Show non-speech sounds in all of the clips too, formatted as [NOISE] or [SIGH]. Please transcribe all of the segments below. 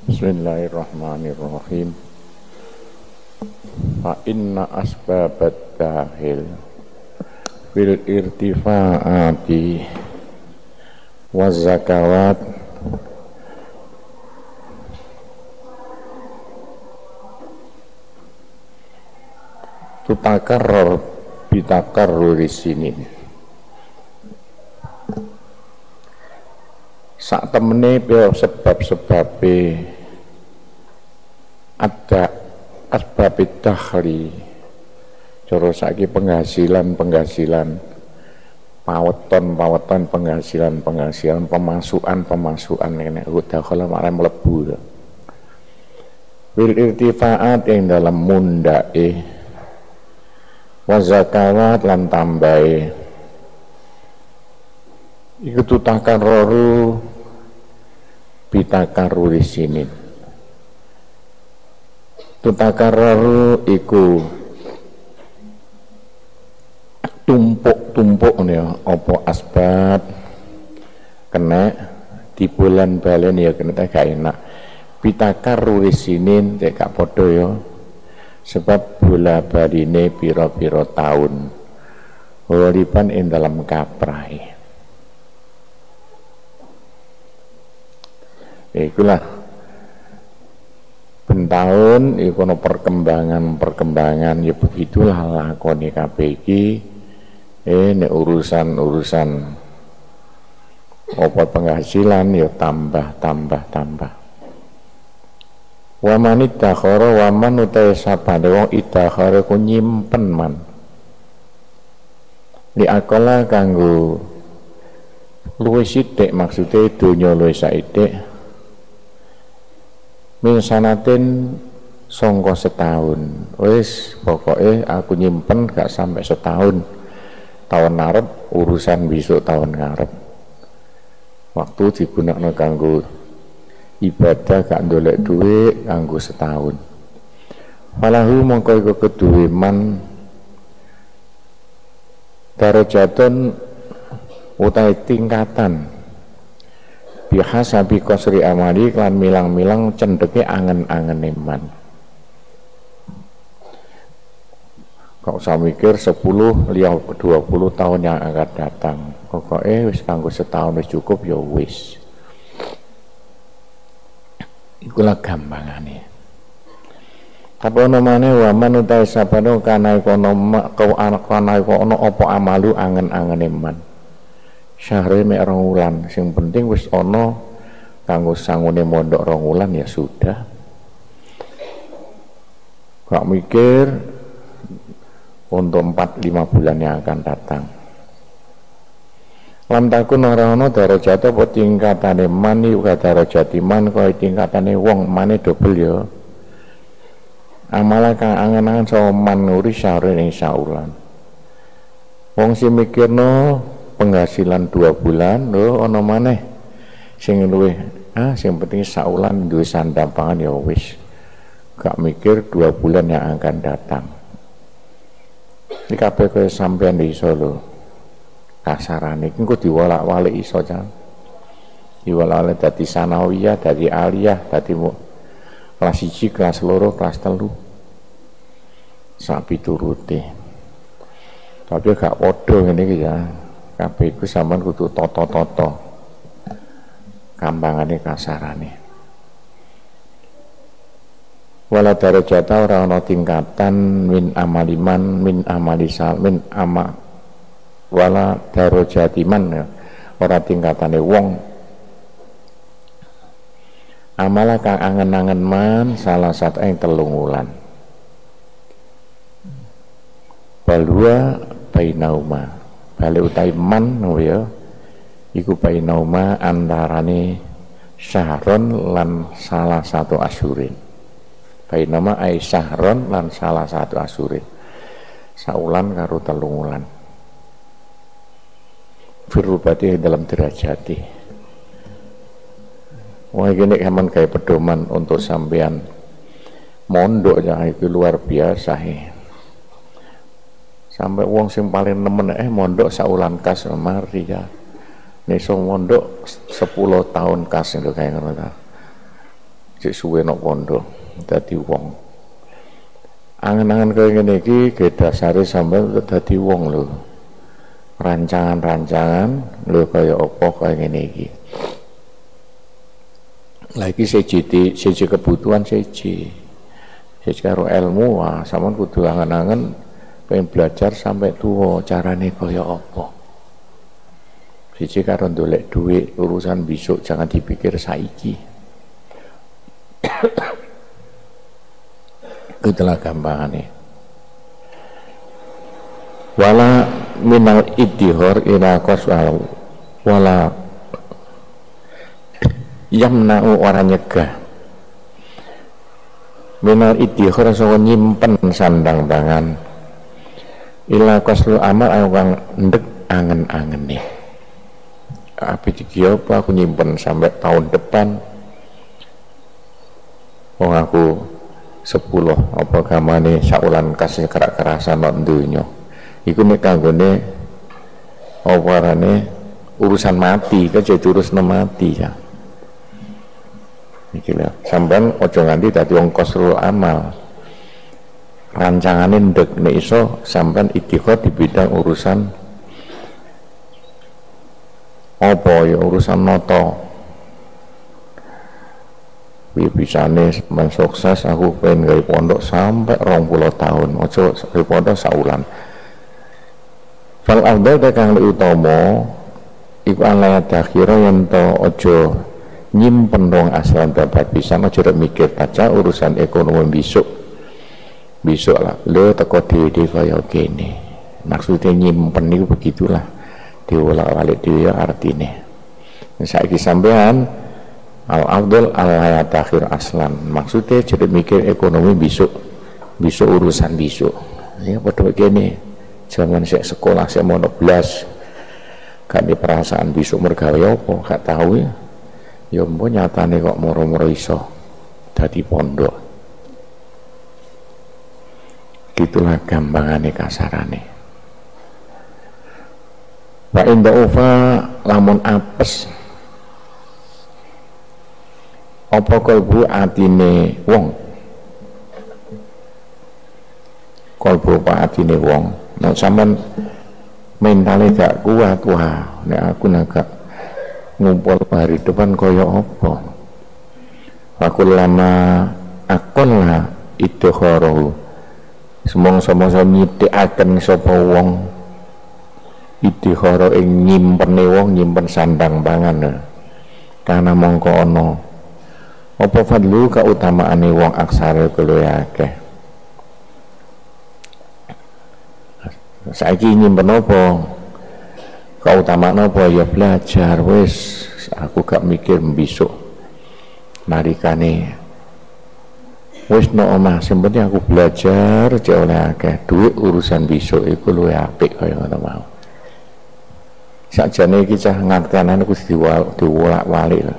Bismillahirrahmanirrahim. Fa inna asbabat dahil Fil irtifa'ati Wa zakawat Tutakarror Bitakarruri sinin sak temene piro sebab-sebab ada asbab dakhli cara saiki penghasilan-penghasilan paweton-paweton penghasilan-penghasilan pemasukan-pemasukan udah kalau marah melebu Wil irtifaat yang dalam mundae wazakawat lan tambahe. Iku tutakan roru bitakaru di sini tutakaroru iku tumpuk-tumpuk nih opo asbab kena di bulan balen ya kena gak enak. Sini tak gak podo ya sebab bola badine piro-piro tahun. Wariban in dalam kaprai ikulah bentahun ikono perkembangan-perkembangan ya begitulah lakoni KPG eh ini urusan-urusan obat penghasilan ya tambah tambah tambah. Waman idakhara waman utai sabane wong idakhara ku nyimpen man. Li akola kanggo luwih sithik maksude donya luwih min sanatin songko setahun. Wis pokoknya aku nyimpen gak sampai setahun. Tahun ngarep urusan besok tahun ngarep. Waktu digunakan kanggo ibadah gak ndolek duit kanggo setahun. Falahu mongko iku keduwe man darajatun tingkatan bihasabi kosri amali klan milang-milang cendeke angen-angen iman kok usah mikir 10 liang 20 tahun yang akan datang. Pokoknya wis kanggo setahun wis cukup ya wis. Ikulah gampangane. Tapi ono maneh wa man kana kono kau anak kana kono apa amalu angen-angen iman syahre mek rong wulan. Sing penting wis ana kanggo sangune mondok rong wulan ya sudah. Gak mikir untuk 4-5 bulan yang akan datang. Lam takun ora ana darajat apa tingkatane man iku darajati man kaya tingkatane wong mane dobel ya. Amala kang angen-angen sama man nuri syahre ing saulan. Wong sing mikirno penghasilan dua bulan lo ono maneh. Sing luwe ah sing penting saulan duwe sandang pangan ya wis. Gak mikir dua bulan yang akan datang. Ini kabeh kaya sampean di Solo kasarane engko diwalak-walik iso jan diwalak-walik dadi sanawiyah dadi aliyah dadi kelas 1 kelas loro kelas telu. Sak piturute tapi gak podo ngene iki kabeh iku sampean kudu toto-toto. Kampangane kasarane. Wala darajata ora ana tingkatan min amaliman min amali min ama wala darajatiman ya. Ora tingkatane wong. Amala kang angen-angen man salah satu yang telung wulan. Balua bainauma balik utai man ya. Iku bainauma antarane syahron lan salah satu asyurin bainama ai syahron lan salah satu asyurin saulan karo telung wulan. Firubati dalam derajati. Wah ini kaman kayak pedoman untuk sampean mondok ya itu luar biasa ya sampai uang sing paling nemen eh mondok saulan kas mari ya. Niso mondok 10 tahun kas itu kayak ngono ta. Cek suwe nok pondok dadi wong. Angen-angen kaya ngene iki ge dasare sampean dadi wong lho. Rancangan-rancangan lho kaya apa kaya ngene iki. Lagi siji siji kebutuhan siji. Siji karo ilmu wah sampean kudu angen-angen pengen belajar sampai tua carane kaya apa? Siji karo ndolek duit urusan besok jangan dipikir saiki. [COUGHS] Itulah gampangannya wala minal idihor ila qaswal wala yamna'u orang nyegah. Minal idihor so nyimpen sandang tangan ila qaslu amal ayo kang ndek angen-angen nih. Apa apa aku nyimpen sampai tahun depan? Wong aku sepuluh apa gamane saulan kasih kerak kerasan nok dunya iku nek kanggone apa arane urusan mati jadi urus mati ya. Iki lho sampean aja nganti dadi wong kosrul amal rancangane ndek nek iso sampean itikad di bidang urusan apa? Ya urusan noto bisa nih sukses aku pengen gaya pondok sampai rong puluh tahun. Ojo gaya pondok saulan. Fal afdal kang utama iku alaya dakhira yang to ojo nyimpen rong aslan babat bisa ojo mikir baca urusan ekonomi besok besok lah lo teko dewi kaya gini maksudnya nyimpen itu begitulah. Diulak balik dia artinya saya sampean al afdal al hayat akhir aslan. Maksudnya jadi mikir ekonomi besok besok urusan besok. Ya pada begini zaman saya sekolah saya mau belas gak di perasaan besok mergawe apa gak tahu ya. Ya mbok nyatane kok moro-moro iso dadi pondok gitulah gampangane kasarane Wa inda ufa lamun apes apa kalbu atine wong? Kalbu apa atine wong? Nek sampean mentale gak kuat wah nek aku naga ngumpul hari depan kaya apa? Aku lama akon lah itu khorohu semong-semong nyidikaken sapa wong? Idhara ing nyimpene wong nyimpen sandang pangan. Karena mongko ana? Apa fadlu keutamaane wong aksare kuwi akeh? Saiki nyimpen apa? Keutamaan apa? Ya belajar wis. Aku gak mikir besok. Narikane wis no omah sing aku belajar cek oleh akeh. Duit urusan besok iku luwe apik kaya ngono mau. Sakjane iki cah ngartene kudu diwalak-walik lho.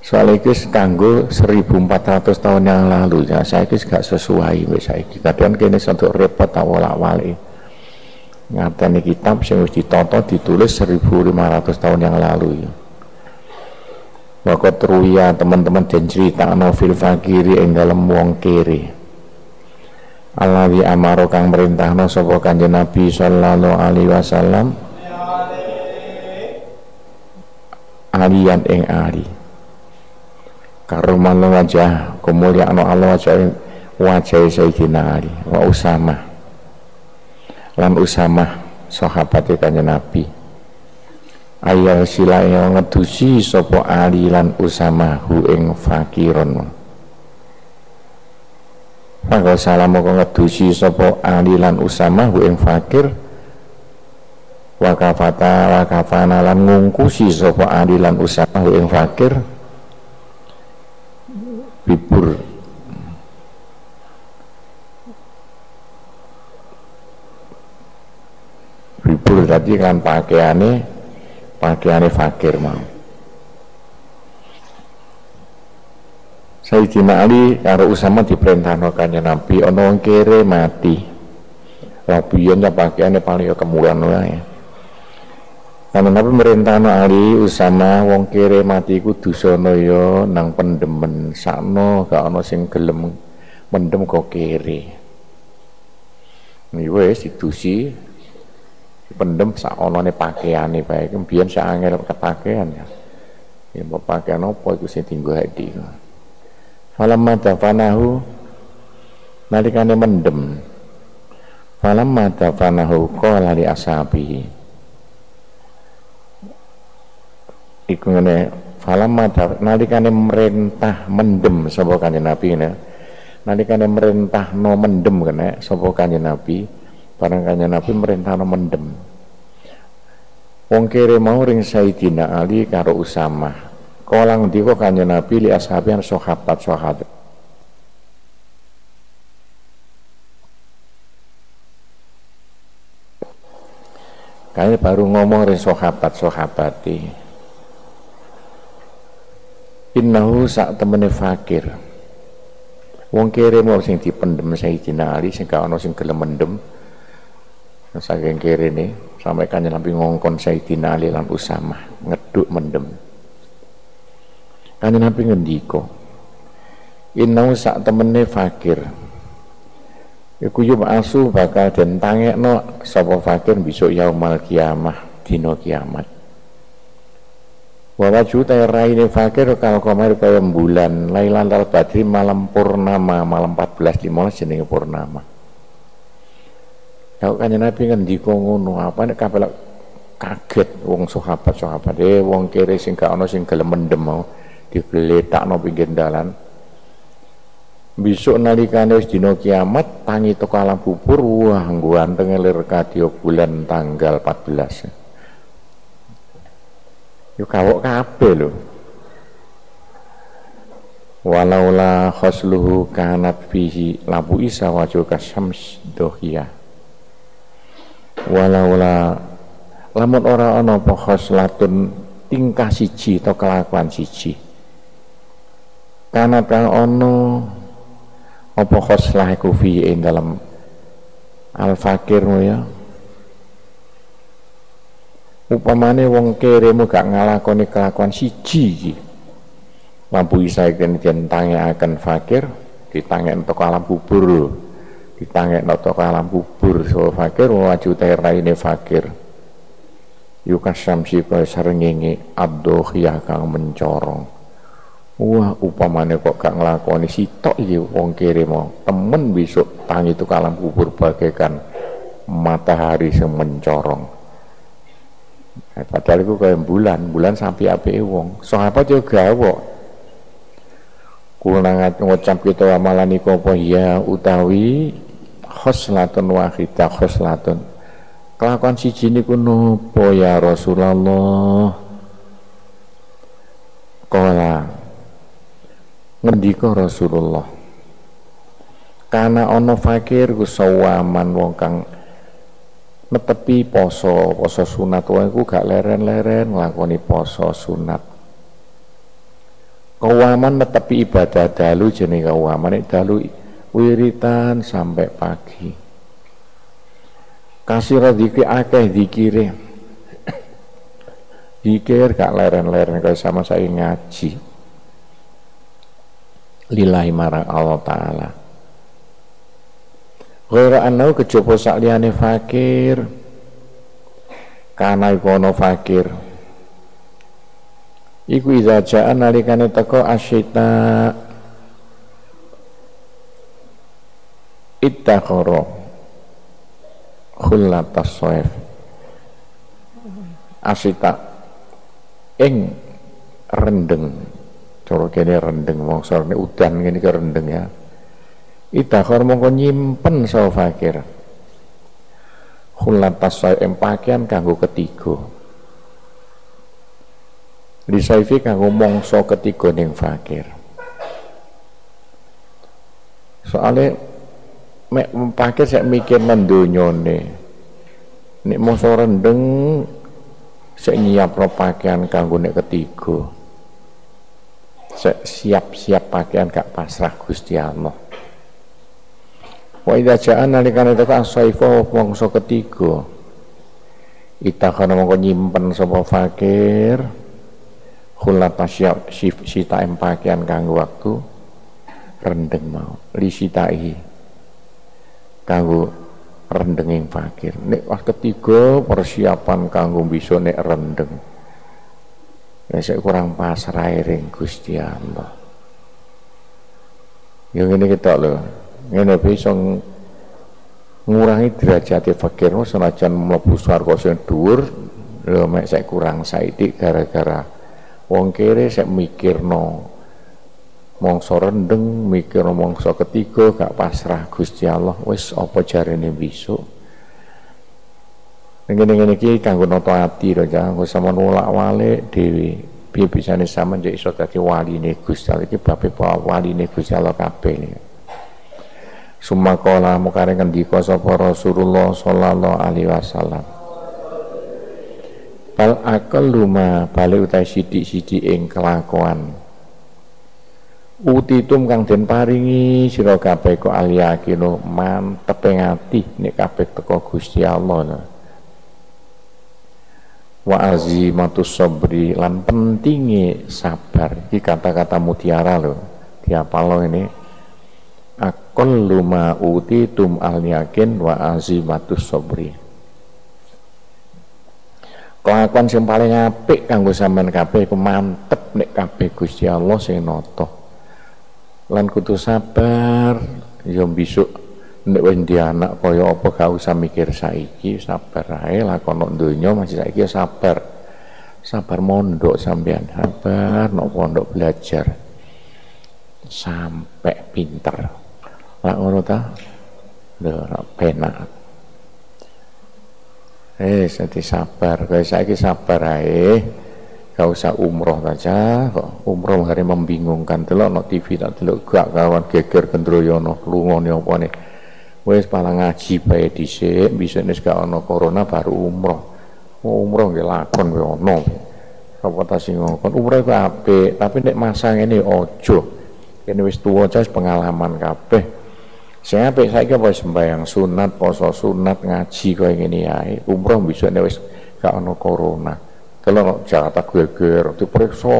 Soalnya itu kanggo 1400 tahun yang lalu ya saya itu gak sesuai saya kadang kini untuk repot tak wolak walik ngateni kitab yang harus ditoto ditulis 1500 tahun yang lalu ya Wakot ruya teman-teman dan cerita novel fakiri ing wong kiri. Di amaro kang no sapa kanjeng Nabi sallallahu alaihi wasallam. Alian ing ali karuman wajah kemuliaan Allah wajah wajah Sayyidina Ali wa Usama lan Usama sahabat kanjeng Nabi ayal sila yang ngedusi sopo Ali lan Usama hu ing fakiron. Maka salam kok ngedusi sopo Ali lan Usama hu ing fakir. Wakafata wakafana lan ngungkusi sopo Ali lan Usama hu ing fakir. Bibur. Bibur tadi kan pakaiannya pakaiannya fakir mau Sayyidina Ali karo Usama diperintah kanjeng Nabi ana wong kere mati. Lah biyen ya pakaiane paling ya kemulan wae. Karena Nabi merintahno Ali Usama wong kere mati ku dusana ya nang pendemen sakno gak ana sing gelem mendem kok kere. Ini wis didusi pendem sak onone pakaiane bae biyen sak angel kepakaian ya. Ya mbok pakaian apa iku sing tinggo hadi. Falamma dafanahu nalikane mendem. Falamma dafanahu qala li ashabihi iku ngene falamma nalikane merintah mendem sapa kanjeng Nabi ne nalikane merintah no mendem kene sapa kanjeng Nabi barang kanjeng Nabi merintah no mendem. Wong kere mau ring Sayyidina Ali karo Usama. Kala ngendika kanjeng Nabi li ashabian sahabat sahabat Kayaknya baru ngomong ring sahabat sahabati innahu sak temene fakir. Wong kere mau sing dipendem Sayyidina Ali sing gak sing gelem mendem saking kere ne sampai kanjeng Nabi ngongkon Sayyidina Ali lan Usama ngeduk mendem. Kanjeng Nabi ngendika innahu sak temene fakir. Iku yub asu bakal den tangekno sapa fakir besok yaumal kiamah dina kiamat. Wa juta raine fakir kal qamar kaya bulan Lailatul Badri malam purnama malam 14 15 jenenge purnama. Kau kan Nabi ngendika ngono apa nek kapel kaget wong sahabat-sahabat eh wong kere sing gak ana sing gelem mendem mau digeletakno pinggir dalan. Besok nalikane wis dina kiamat tangi teko alam bubur wah nggo anteng lir kadya bulan tanggal 14. Yo kawok kabeh lho. Walaula khosluhu kanat fihi labu isa wajhu kasyams dohiyah. Walaula. Lamun ora ana apa khoslatun tingkah siji atau kelakuan siji. Kanat kang ana apa khoslah iku fi dalam al-fakir ya. Upamane wong keremu gak ngalakoni kelakuan siji iki. Lampu isa iki den akan fakir ditangek untuk alam bubur lho ditangek untuk alam bubur so fakir waju raine fakir. Yukas samsi kaya sarengenge addohiyah kang mencorong. Wah upamane kok gak ngelakoni sitok iki wong keremu temen besok tangi itu alam bubur bagaikan matahari yang mencorong. Nah, padahal itu kayak bulan, bulan sampai api wong. Sahabat juga gawok. Kulangat ngucap kita amalan iku apa? Ya utawi khoslatun wahidah khoslatun. Kelakuan siji niku nopo ya Rasulullah? Kala ngendika Rasulullah. Karena ono fakir ku sawaman wong kang poso poso sunat wae ku gak leren-leren nglakoni poso sunat kawaman netepi ibadah dalu jenenge kawaman dalu wiritan sampai pagi. Kasih radiki akeh dikire. Dikir gak leren-leren kaya sama saya ngaji. Lillahi marang Allah Ta'ala. Ghera anau kejaba sakliyane fakir. Kana iku ana fakir. Iku idza jaa nalikane teko asyita ittakhara khullatas soef asita ing rendeng cara kene rendeng mongso udan ngene ke rendeng ya Idakhor mongko nyimpen sawa fakir. Khulatas ing pakaian kanggo ketiga. Lisaifi kanggo mongso ketiga ning fakir. Soale mek pakir sik mikir nang donyane. Nek mongso rendeng sik nyiapno pakaian kanggo nek ketiga. siap-siap pakaian gak pasrah Gusti Allah. Wa idza ja'a nalikane teka asaifa mangsa ketiga. Itakhana mongko nyimpen sapa fakir khulata sita pakaian kanggo waktu rendeng mau li sitai kanggo rendenging fakir. Nek pas ketiga persiapan kanggo bisa nek rendeng ya saya kurang pasrah ring Gusti Allah. Ini kita loh ini bisa ngurangi derajat fakir. Senajan mlebu swarga sing dhuwur lho mek saya kurang saiki gara-gara wong kere sek mikirno mongso rendeng mikir mongso ketiga gak pasrah Gusti Allah. Wis apa jarene besok? Ngene-ngene iki kanggo nata ati to jangan sama nolak wale dhewe piye bisane sampean jadi iso dadi waline Gusti Allah? Iki babe waline Gusti Allah kabeh Sumakola mukare ngendika sapa Rasulullah sallallahu alaihi wasallam? Fal akal luma balik utai sidik-sidik ing kelakuan Utitum kang den paringi sira kabeh kok aliyakino mantep ing ati nek kabeh teko Gusti Allah wa azimatus sabri lan pentingi sabar. Iki kata-kata mutiara lho diapalo ini. Akal luma utitum al yakin wa azimatus sabri. Kelakuan sing paling apik kanggo sampean kabeh iku mantep nek kabeh Gusti Allah sing nata lan kudu sabar. Ya besok nek wis anak kaya apa gak usah mikir saiki sabar ae. Lakon donya masih saiki ya sabar. Sabar mondok sampean sabar nok pondok belajar. Sampai pinter. Lah ngono ta? Lho penak. Eh, sabar. Kayak saya sabar ae. Gak usah umroh saja kok. Umroh hari membingungkan. Delok no TV tak delok gak kawan geger gendroyono lunga ni apa nih. Wes pala ngaji bae bisa nis gak ono corona baru umroh. Oh, umroh nggih lakon wae ono. Apa ta sing ngongkon umroh ku apik, tapi nek masa ngene ojo. Kene wis tuwa pengalaman kabeh Sing apik saiki apa sembahyang sunat, poso sunat, ngaji kaya ngene ae. Umroh bisa nek wis gak ana corona. Delok Jakarta geger, diperiksa.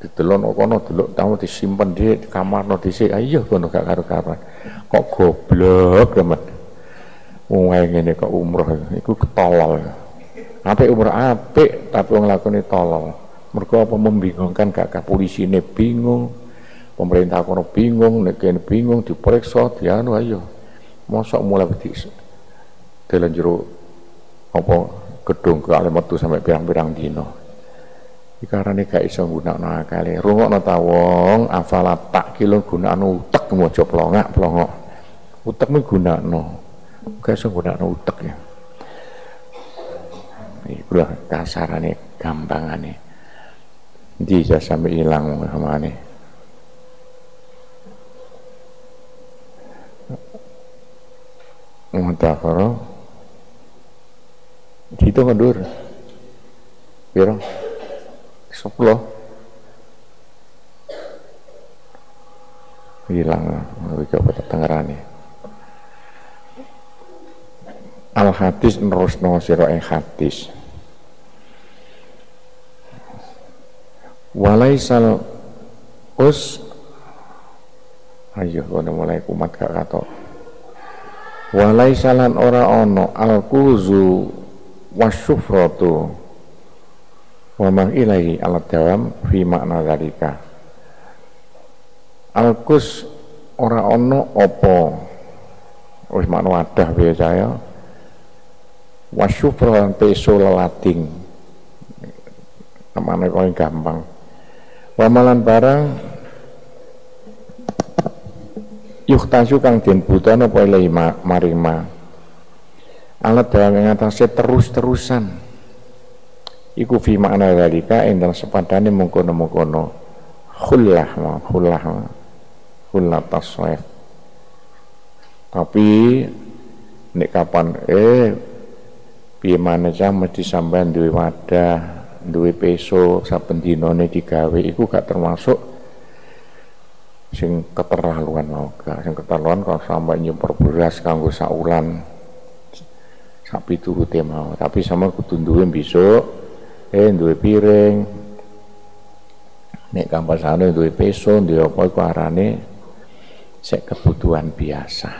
Didelok kono delok tamu disimpen di kamarno dhisik. Ayo iya, kono gak karo-karuan. Kok goblok teman. Wong ngene kok umroh iku ketolol. Apik umroh apik tapi wong lakoni tolol. Mergo apa membingungkan gak polisine bingung pemerintah kono bingung nek bingung diperiksa dianu ayo mosok mulai di dalam jero apa gedung ke metu sampai pirang-pirang dino ikarane gak iso gunakno akale rungokno ta wong? Afala tak kilo gunakno utek mojo plongak plongok. Utek mu gunakno gak iso gunakno utek ya. Iku lah kasarane gampangane. Di sampai hilang nih Mutakara Itu ngedur. Piro Sepuluh Hilang Coba Tangerane Al hadis nerusno sira ing hadis. Walaisal us. Ayo kono mulai kumat gak katok. Walai salan ora ono al-kuzu wasyufratu. Wa ma alat dawam fi makna dalika al-kus ora ono opo wis makna wadah biasa ya. Wasyufra peso lelating namanya paling gampang. Wamalan barang yuhtasu kang den buta napa ilahi maring ma alat dalam ngatasé terus-terusan. Iku fi makna dalika ing dalam sepadane mengkono-mengkono. Khullah ma khullah ma. Khullah tasawuf tapi nek kapan eh piye maneh mesti sampean duwe wadah duwe peso saben dinane digawe iku gak termasuk sing keterlaluan mau gak sing keterlaluan kalau sampai nyumpur beras kanggo saulan sak piturute mau. Tapi sama kudu duwe besok eh duwe piring. Nek kampasane duwe peso duwe apa iku arane sek kebutuhan biasa.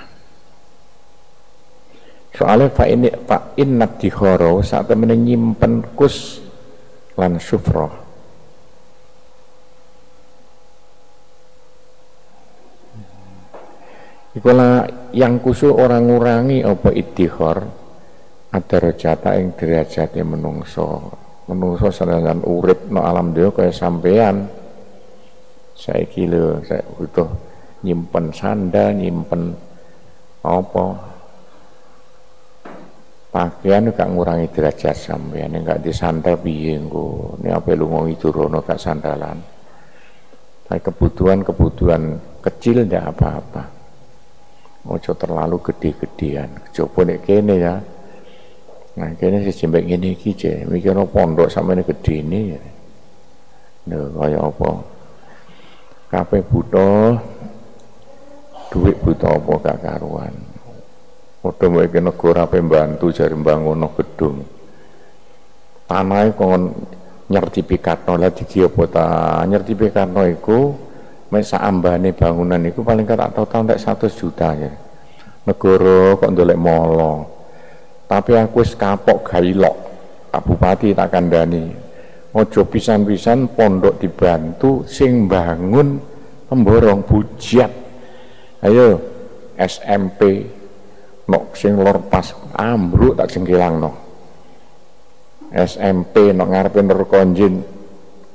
Soalnya pak ini pak inna dikhoro saat temen nyimpen kus lan sufro. Ikulah yang kusu orang ngurangi apa idihor ada rejata yang derajatnya menungso. Menungso sedangkan urip no alam dia kayak sampean saya kilo saya butuh nyimpen sandal nyimpen apa? Pakaian gak ngurangi derajat sampean gak di sandal ini apa lu mau itu rono gak sandalan. Tapi kebutuhan-kebutuhan kecil ndak apa-apa. Ojo terlalu gede-gedean. Coba nih kene ya Nah, kene si jembek ngene iki je, mikirno pondok sama ini gede ini. Lho, kaya apa? Kabeh buta duit buta apa gak karuan. Padha iki negara ape bantu jare bangun gedung. Tanah kon nyertifikatno lah digi apa ta? Nyertifikatno iku mek ambane bangunan iku paling tak tau tak 100 juta ya. Negara kok ndolek molong tapi aku wis kapok gailok Pak Bupati tak kandani ojo pisan-pisan pondok dibantu sing bangun pemborong bujiat ayo SMP nok sing lor pas ambruk tak jengkilang no SMP nok ngarepin rekonjin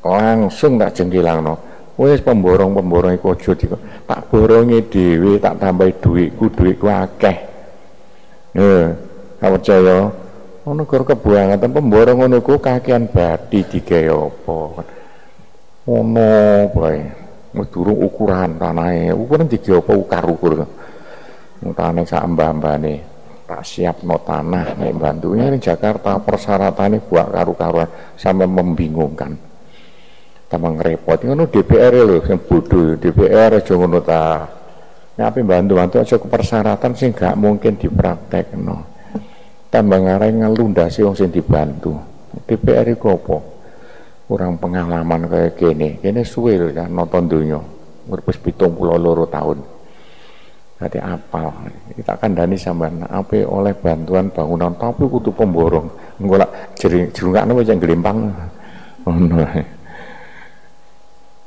langsung tak jengkilang no wis pemborong-pemborong iku aja tak borongi dhewe tak tambahi dhuwitku dhuwitku akeh. Eh Percaya. Ngono gor kebuangatan pemborong ngono ku kakean badi digawe apa. Ngono bae. Wis ukuran tanahe. Ukuran digawe apa ukar-ukur. Tanah sak mbah-mbane tak siap no tanah nek bantunya di Jakarta persyaratannya buat karu-karuan sampai membingungkan tambah ngerepot ngono DPR lho yang bodoh DPR aja ngono ta nek bantu-bantu aja ke persyaratan sih gak mungkin dipraktekno tambah ngarai ngelundasi wong sing dibantu. DPR itu apa? Kurang pengalaman kayak gini gini suwe lho ya nonton dunia berpus pitung pulau loro tahun. Jadi apal. Kita akan dani sampean apa oleh bantuan bangunan. Tapi kudu pemborong. Enggak jering jerungakno wis gelimpang. Ngono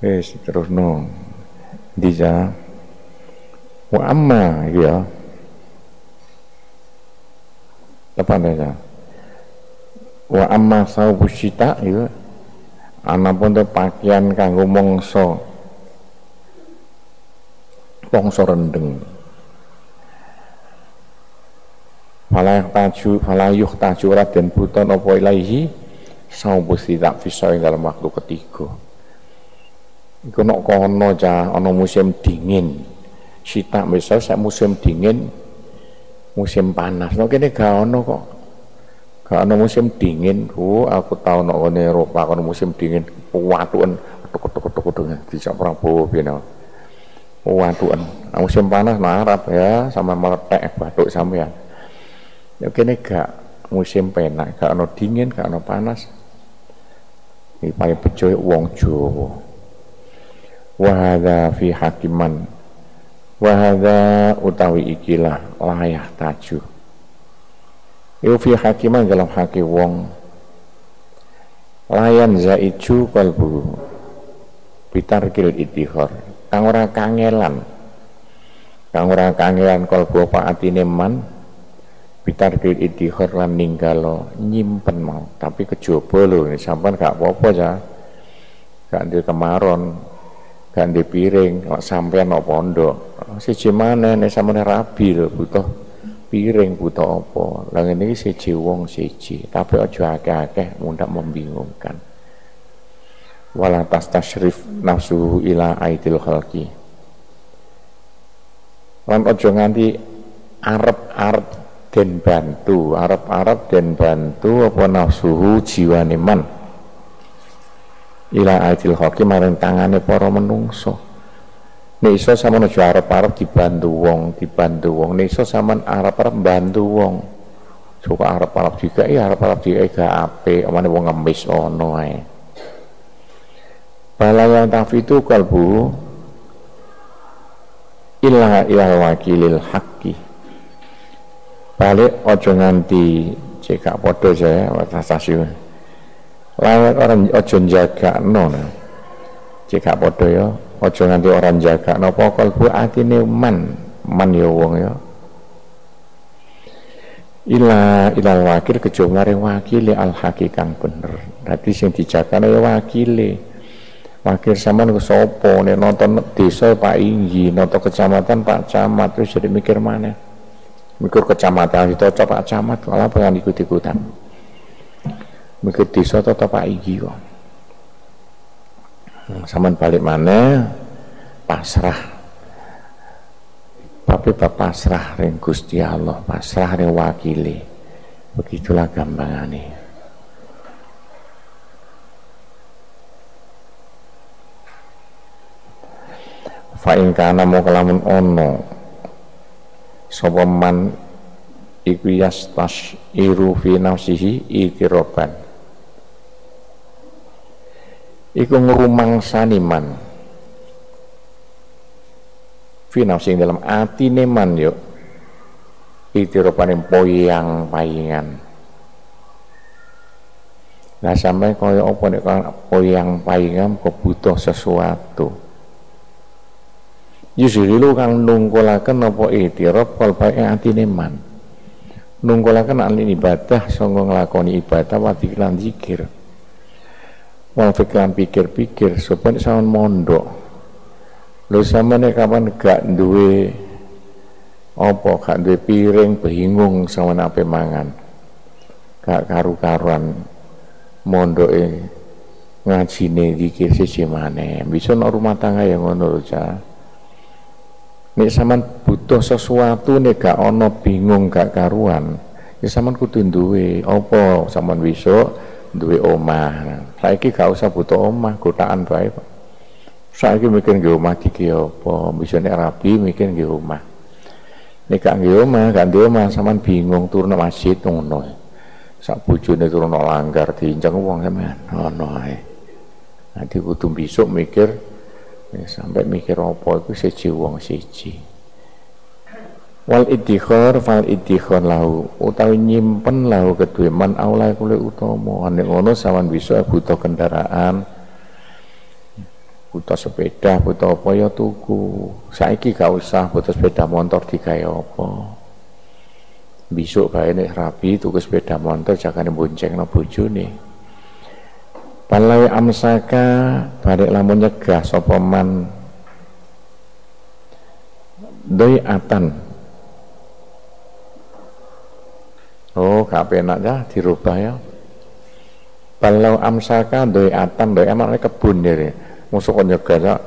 wis terus no dija wa amma ya apa namanya wa amma saubu syita ya anapun te pakaian kanggo mongso mongso rendeng. Falayah taju falayuh taju raden buton opo ilaihi saubu syita bisa dalam waktu ketiga. Iku nok kono ja ana musim dingin. Sita misal saya musim dingin musim panas. No kene gak ono kok. Gak ono musim dingin oh aku tahu no kene Eropa kan musim dingin watuan tuk-tuk-tuk dijak Prabowo bina watuan nah, musim panas nah Arab ya sama meletek batuk sampean. Ya kene gak musim penak gak ono dingin gak ono panas. Ini paling bejo wong Jawa. Wahada fi hakiman wahada utawi ikilah layah taju iku fi hakiman dalam haki wong. Layan zaiju kalbu bitarkil itihor kang ora kangelan. Kang ora kangelan kalbu apa atine man bitarkil itihor lan ninggalo nyimpen mau. Tapi kejaba lho sampean gak apa-apa ya gak ndek kemaron ganti piring kok sampean no pondok siji mana nek sampean rabi lho butuh piring butuh apa? Ngene iki siji wong siji tapi aja akeh-akeh mundak membingungkan. Wala tastasyrif nafsu ila aidil khalqi. Lan aja nganti arep-arep den bantu arep-arep den bantu apa nafsuhu jiwane man ila aidil hoki maring tangane para menungso nek iso sampean aja arep-arep dibantu wong dibantu wong nek iso sampean arep-arep bantu wong Coba arep-arep dikai, arep-arep dikai gak apik, amane wong ngemis ono ae. Balaya tafitu kalbu illa ila wakilil haqqi. Balik ojo nganti cekak podo saya watasi. Lawat orang ojo jaga no. Cekak podo ya, ojo nganti orang jaga no pokol bu atine man, man ya wong ya. Ila ilal wakil kejumlah wakili al hakikang bener. Berarti sing dijakane ya wakili wakil sampean ke sapa? Nek nonton desa Pak Inggi nonton kecamatan Pak Camat terus jadi mikir mana mikir kecamatan itu Pak Camat malah pengen ikut-ikutan mikir desa atau Pak Inggi kok. Sampean balik mana pasrah. Tapi pasrah ring Gusti Allah pasrah ring wakili begitulah gampangannya fa'in kana mau kelamun ono sapa man iku yastas iru fi nafsihi ikiroban iku ngrumang saniman fi nafsi dalam ati neman yuk itiropaning poyang payingan nah sampai kaya apa nek poyang payingan kok butuh sesuatu Yusrilu kang nungkulaken apa itirop kal bae atine man. Nungkulaken alin ibadah sangga nglakoni ibadah wati lan zikir. Wong pikir-pikir supaya sawan mondok Lho sampeyan kapan gak duwe apa gak duwe piring bingung sama ape mangan. Gak karu-karuan mondoke ngajine dikir siji maneh. Bisa nek rumah tangga yang ngono lho, Cah. Nek sampean butuh sesuatu nek gak ono bingung gak karuan, ya sampean kudu duwe apa sampean bisa duwe omah. Saiki gak usah butuh omah, gotaan bae, Pak. Saiki mikir nggih omah iki apa, bisa nek rapi mikir nggih omah. Nek gak nggih omah, gak nggih omah sampean bingung turun masjid ngono. Sak bojone turun langgar diinceng wong sampean ngono ae. Nanti kudu besok mikir ya, sampai mikir apa itu siji wong siji. Wal iddikhar fal iddikhar lahu. Utawi nyimpen lahu kedue man aula kule utama. Nek ngono sampean bisa butuh kendaraan butuh sepeda butuh apa ya tuku. Saiki gak usah butuh sepeda motor digawe apa. Besok bae nek rapi tuku sepeda motor jakane bonceng no bojone Palai amsaka balik lamun nyegah sapa man. Doi atan oh gak penak ya dirubah ya. Palau amsaka doi atan doi amat kebun diri musuh kon nyegah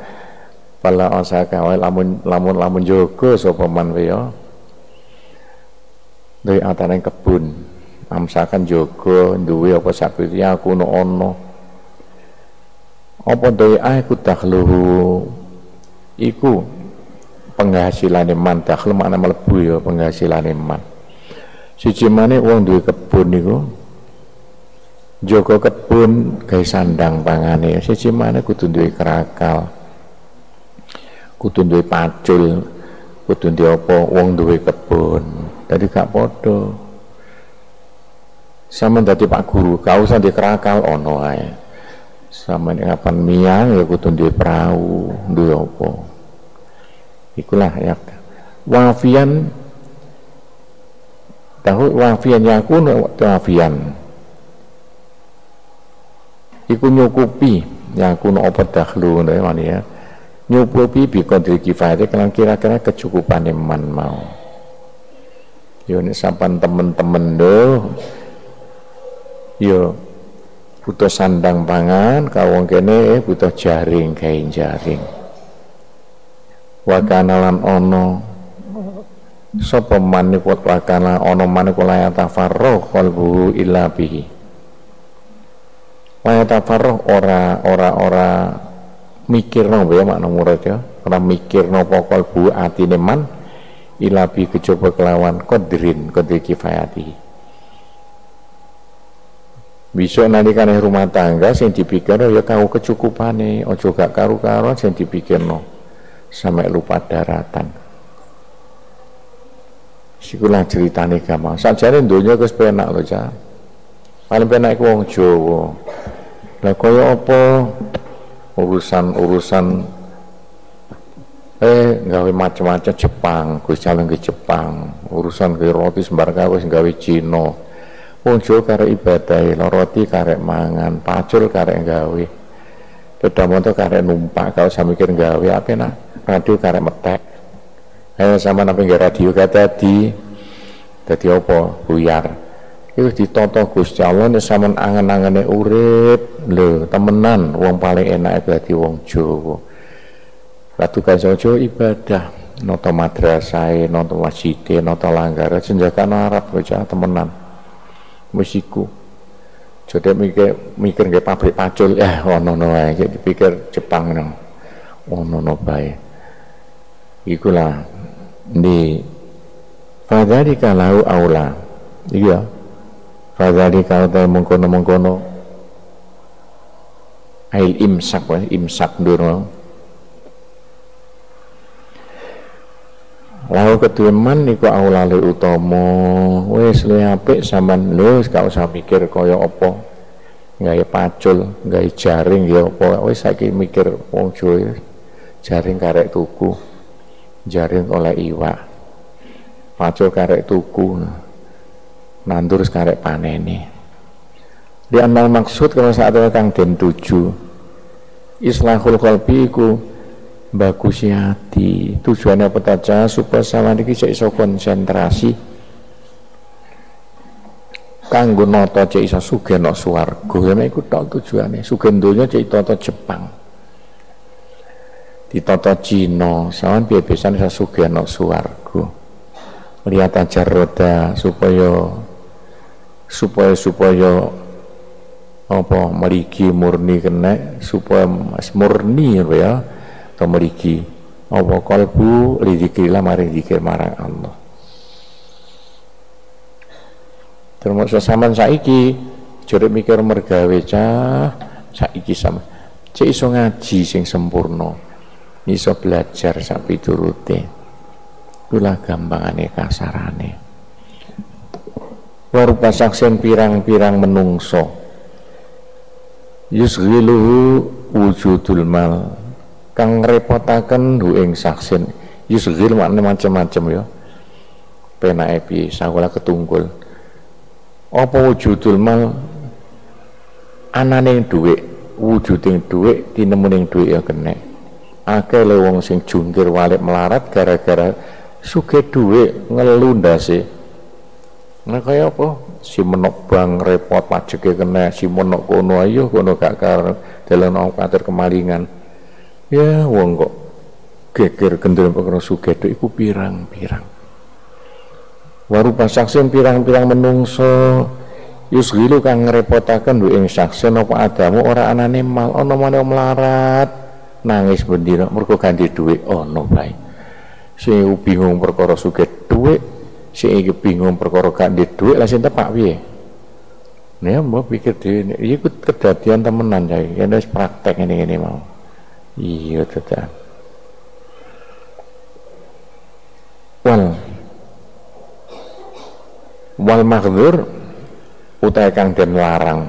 pala osaka wae lamun lamun lamun jogo sapa man ya. Dari antara kebun. Amsakan jogo duwe apa sakiti aku no ono. Apa dari aku dakhluhu iku penghasilan man dakhlu makna mlebu ya penghasilan man siji maneh wong duwe kebun niku Joko kebun gawe sandang pangane. Siji mana kudu duwe kerakal kudu duwe pacul kudu duwe apa wong duwe kebun. Dadi gak padha. Sama dadi Pak Guru gak usah di kerakal ono ae. Sama kapan miang ya kudu duwe perahu duwe apa. Ikulah ya. Wafian tahu wafian yakun wafian iku nyukupi yang kuno obat dahlu ngono ya ya. Nyukupi bi qadri kifayah kan kira-kira kecukupan man mau. Yo nek sampan temen-temen do yo butuh sandang pangan kawong kene eh, butuh jaring kain jaring. Wakanalan ono sapa man niku wakana ono man niku la tafarruh qalbu illa bihi. Tafarruh ora ora ora mikir no ya makna murad ya. Ora mikir no pokol bu atine man ilabi kecoba kelawan kodrin kodri kifayati. Bisa nalikane rumah tangga sing dipikir ya kau kecukupane, ojo gak karu-karuan sing dipikirno sampai lupa daratan. Sikulah ceritane gampang. Sajane donya wis penak lho, Cak. Paling penak iku wong Jawa. Lah kaya apa urusan-urusan eh gawe macam-macam Jepang, Gus jalan ke Jepang, urusan ke roti sembarang wis gawe Cina Wong Jawa karek ibadah, roti karek mangan, pacul karek gawe. Beda motor karek numpak, kalau saya mikir gawe apa nak? Radio karek metek. Ayo sama nabi nggak radio kata di, jadi apa? Buyar. Itu ditoto Gusti Allah nih sama angan-angane urip, lho temenan, wong paling enak berarti wong Jawa. Ratu kan Jawa ibadah, noto madrasah, noto masjid, noto langgar, senjakan Arab, temenan. Musiku jadi mikir mikir nggak pabrik pacul. Ya oh no no jadi pikir Jepang no oh no no baik ikulah di fadari kalau aula iya kalau mengkono mengkono ail imsak imsak dulu Lalu kedemen niku aulale utama. Wis luwih apik sampean lho gak usah mikir kaya apa. Gawe pacul, gawe jaring ya apa. Wis saiki mikir wong Jawa jaring karek tuku. Jaring oleh iwak. Pacul karek tuku. Nandur karek panene. Di anal maksud kalau saat itu kang den tuju. Islahul qalbi iku bagus hati tujuannya apa saja supaya sama ini cek iso konsentrasi kanggo noto cek iso suge no suwargo ya ikut tau tujuannya suge dunia cek toto Jepang di toto Cina. Sama biasa iso suge no suwargo lihat aja roda supaya supaya supaya apa meliki murni kena supaya murni ya atau meriki apa kalbu lidikrillah mari dikir marang Allah. Termasuk saman saiki jare mikir mergawe cah saiki sama cek iso ngaji sing sempurna iso belajar sak piturute kula gampangane kasarane. Warupa saksen pirang-pirang menungso. Yusghiluhu wujudul mal. Kang repotaken hu ing saksin yusghil maknane macam-macam ya. Penake piye? Sakola ketunggul apa wujudul mal? Anane dhuwit. Wujuding dhuwit tinemuning dhuwit ya kena akeh le wong sing jungkir walik melarat gara-gara suge dhuwit ngelundase nah kaya apa? Si menok bang repot pajeke kena si menok kono ayo kono gak kar dalam kater kemalingan. Ya wong kok geger gendera perkara sugih iku pirang-pirang. Warupa saksen pirang-pirang menungso yusgilu kang ngrepotaken duwe ing saksen apa adamu ora anane mal ana maneh melarat nangis bendina mergo ganti dhuwit ana bae. Sing bingung perkara sugih dhuwit, sing bingung perkara ganti dhuwit lha sing tepak piye? Nek mbok pikir dhewe iki kedadian temenan ya, wis praktek ngene-ngene mau. Iya tetap wal. Wal maghdur utai kang den larang.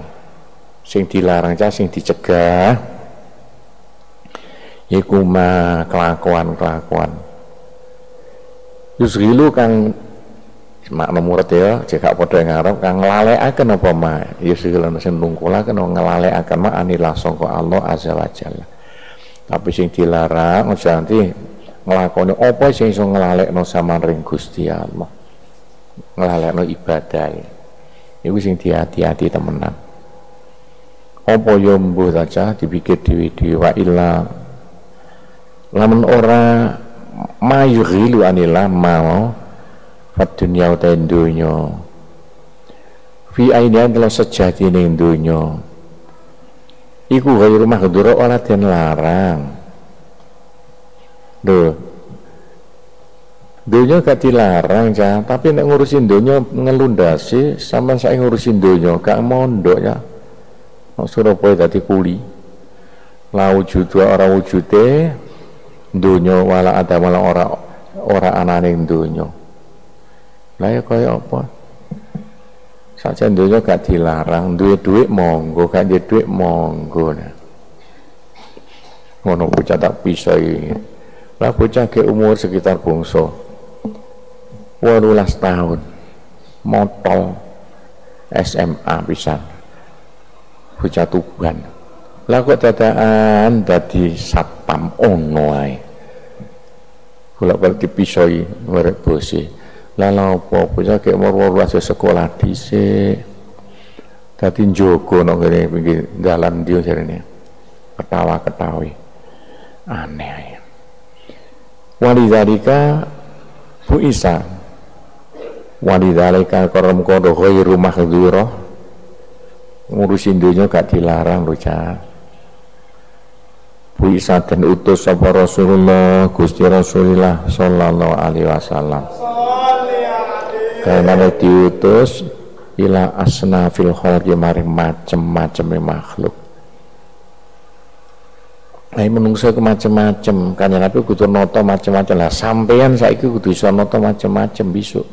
Sing dilarang cah sing dicegah iku ma kelakuan-kelakuan yusgilu kang makna murad ya jika padha ngarep kang nglalekaken apa ma? Yusgilu sing nungkulaken nglalekaken ma anilah sangka Allah azza wa jalla. Tapi sing dilarang aja nanti ngelakoni apa sing iso nglalekno sama ring Gusti Allah. Nglalekno ibadah. Iku sing hati-hati temenan. Apa yo mbuh saja dipikir dhewe-dhewe wa illa lamun ora mayughilu anillah mau fad dunya uta dunya fi ainian telah sejati ning dunya iku ghairu mahdura ora den larang. Duh. Dunia gak dilarang ya, tapi nek ngurusin dunia ngelundasi sama saya ngurusin dunia gak mondok ya. Surabaya dadi kuli. La wujudu ora wujude dunya wala ada wala ora ora anane dunya lah ya kaya apa? Saja dunya gak dilarang duwe duit monggo gak duwe duit monggo. Nah ngono bocah tak bisa ini lah bocah ke umur sekitar bungso walulas tahun motol SMA bisa bocah tuban lah kok dadaan dadi satpam ono ae? Kula balik dipisoi merek bosi lah apa bocah kek 18 sekolah dhisik. Dadi njogo nang kene pinggir dalan dia jarene. Ketawa-ketawi. Aneh ae. Walidhalika Bu Isa. Walidhalika karam kodo ghairu mahdzura ngurusin dunia gak dilarang bocah Bisa dan utus sapa Rasulullah Gusti Rasulullah sallallahu alaihi wasallam karena diutus ila asnafil khalqi maring macem-macem makhluk Nah, menungso ke macem-macem, kan Nabi kudu noto macem-macem lah. Sampean saiki kudu iso noto macem-macem besok.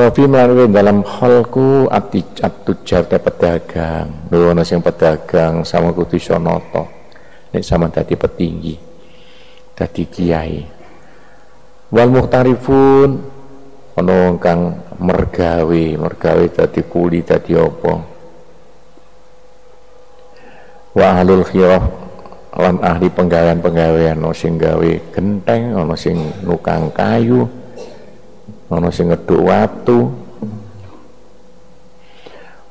Wafi melalui dalam halku ati atujar pedagang, lho ana sing pedagang sama kudu iso noto. Nek sama tadi petinggi, tadi kiai. Wal muhtarifun ana kang mergawe, mergawe tadi kuli tadi apa. Wa ahlul khirah lan ahli penggawean-penggawean ana sing gawe genteng, ana sing nukang kayu, ana sing ngeduk watu.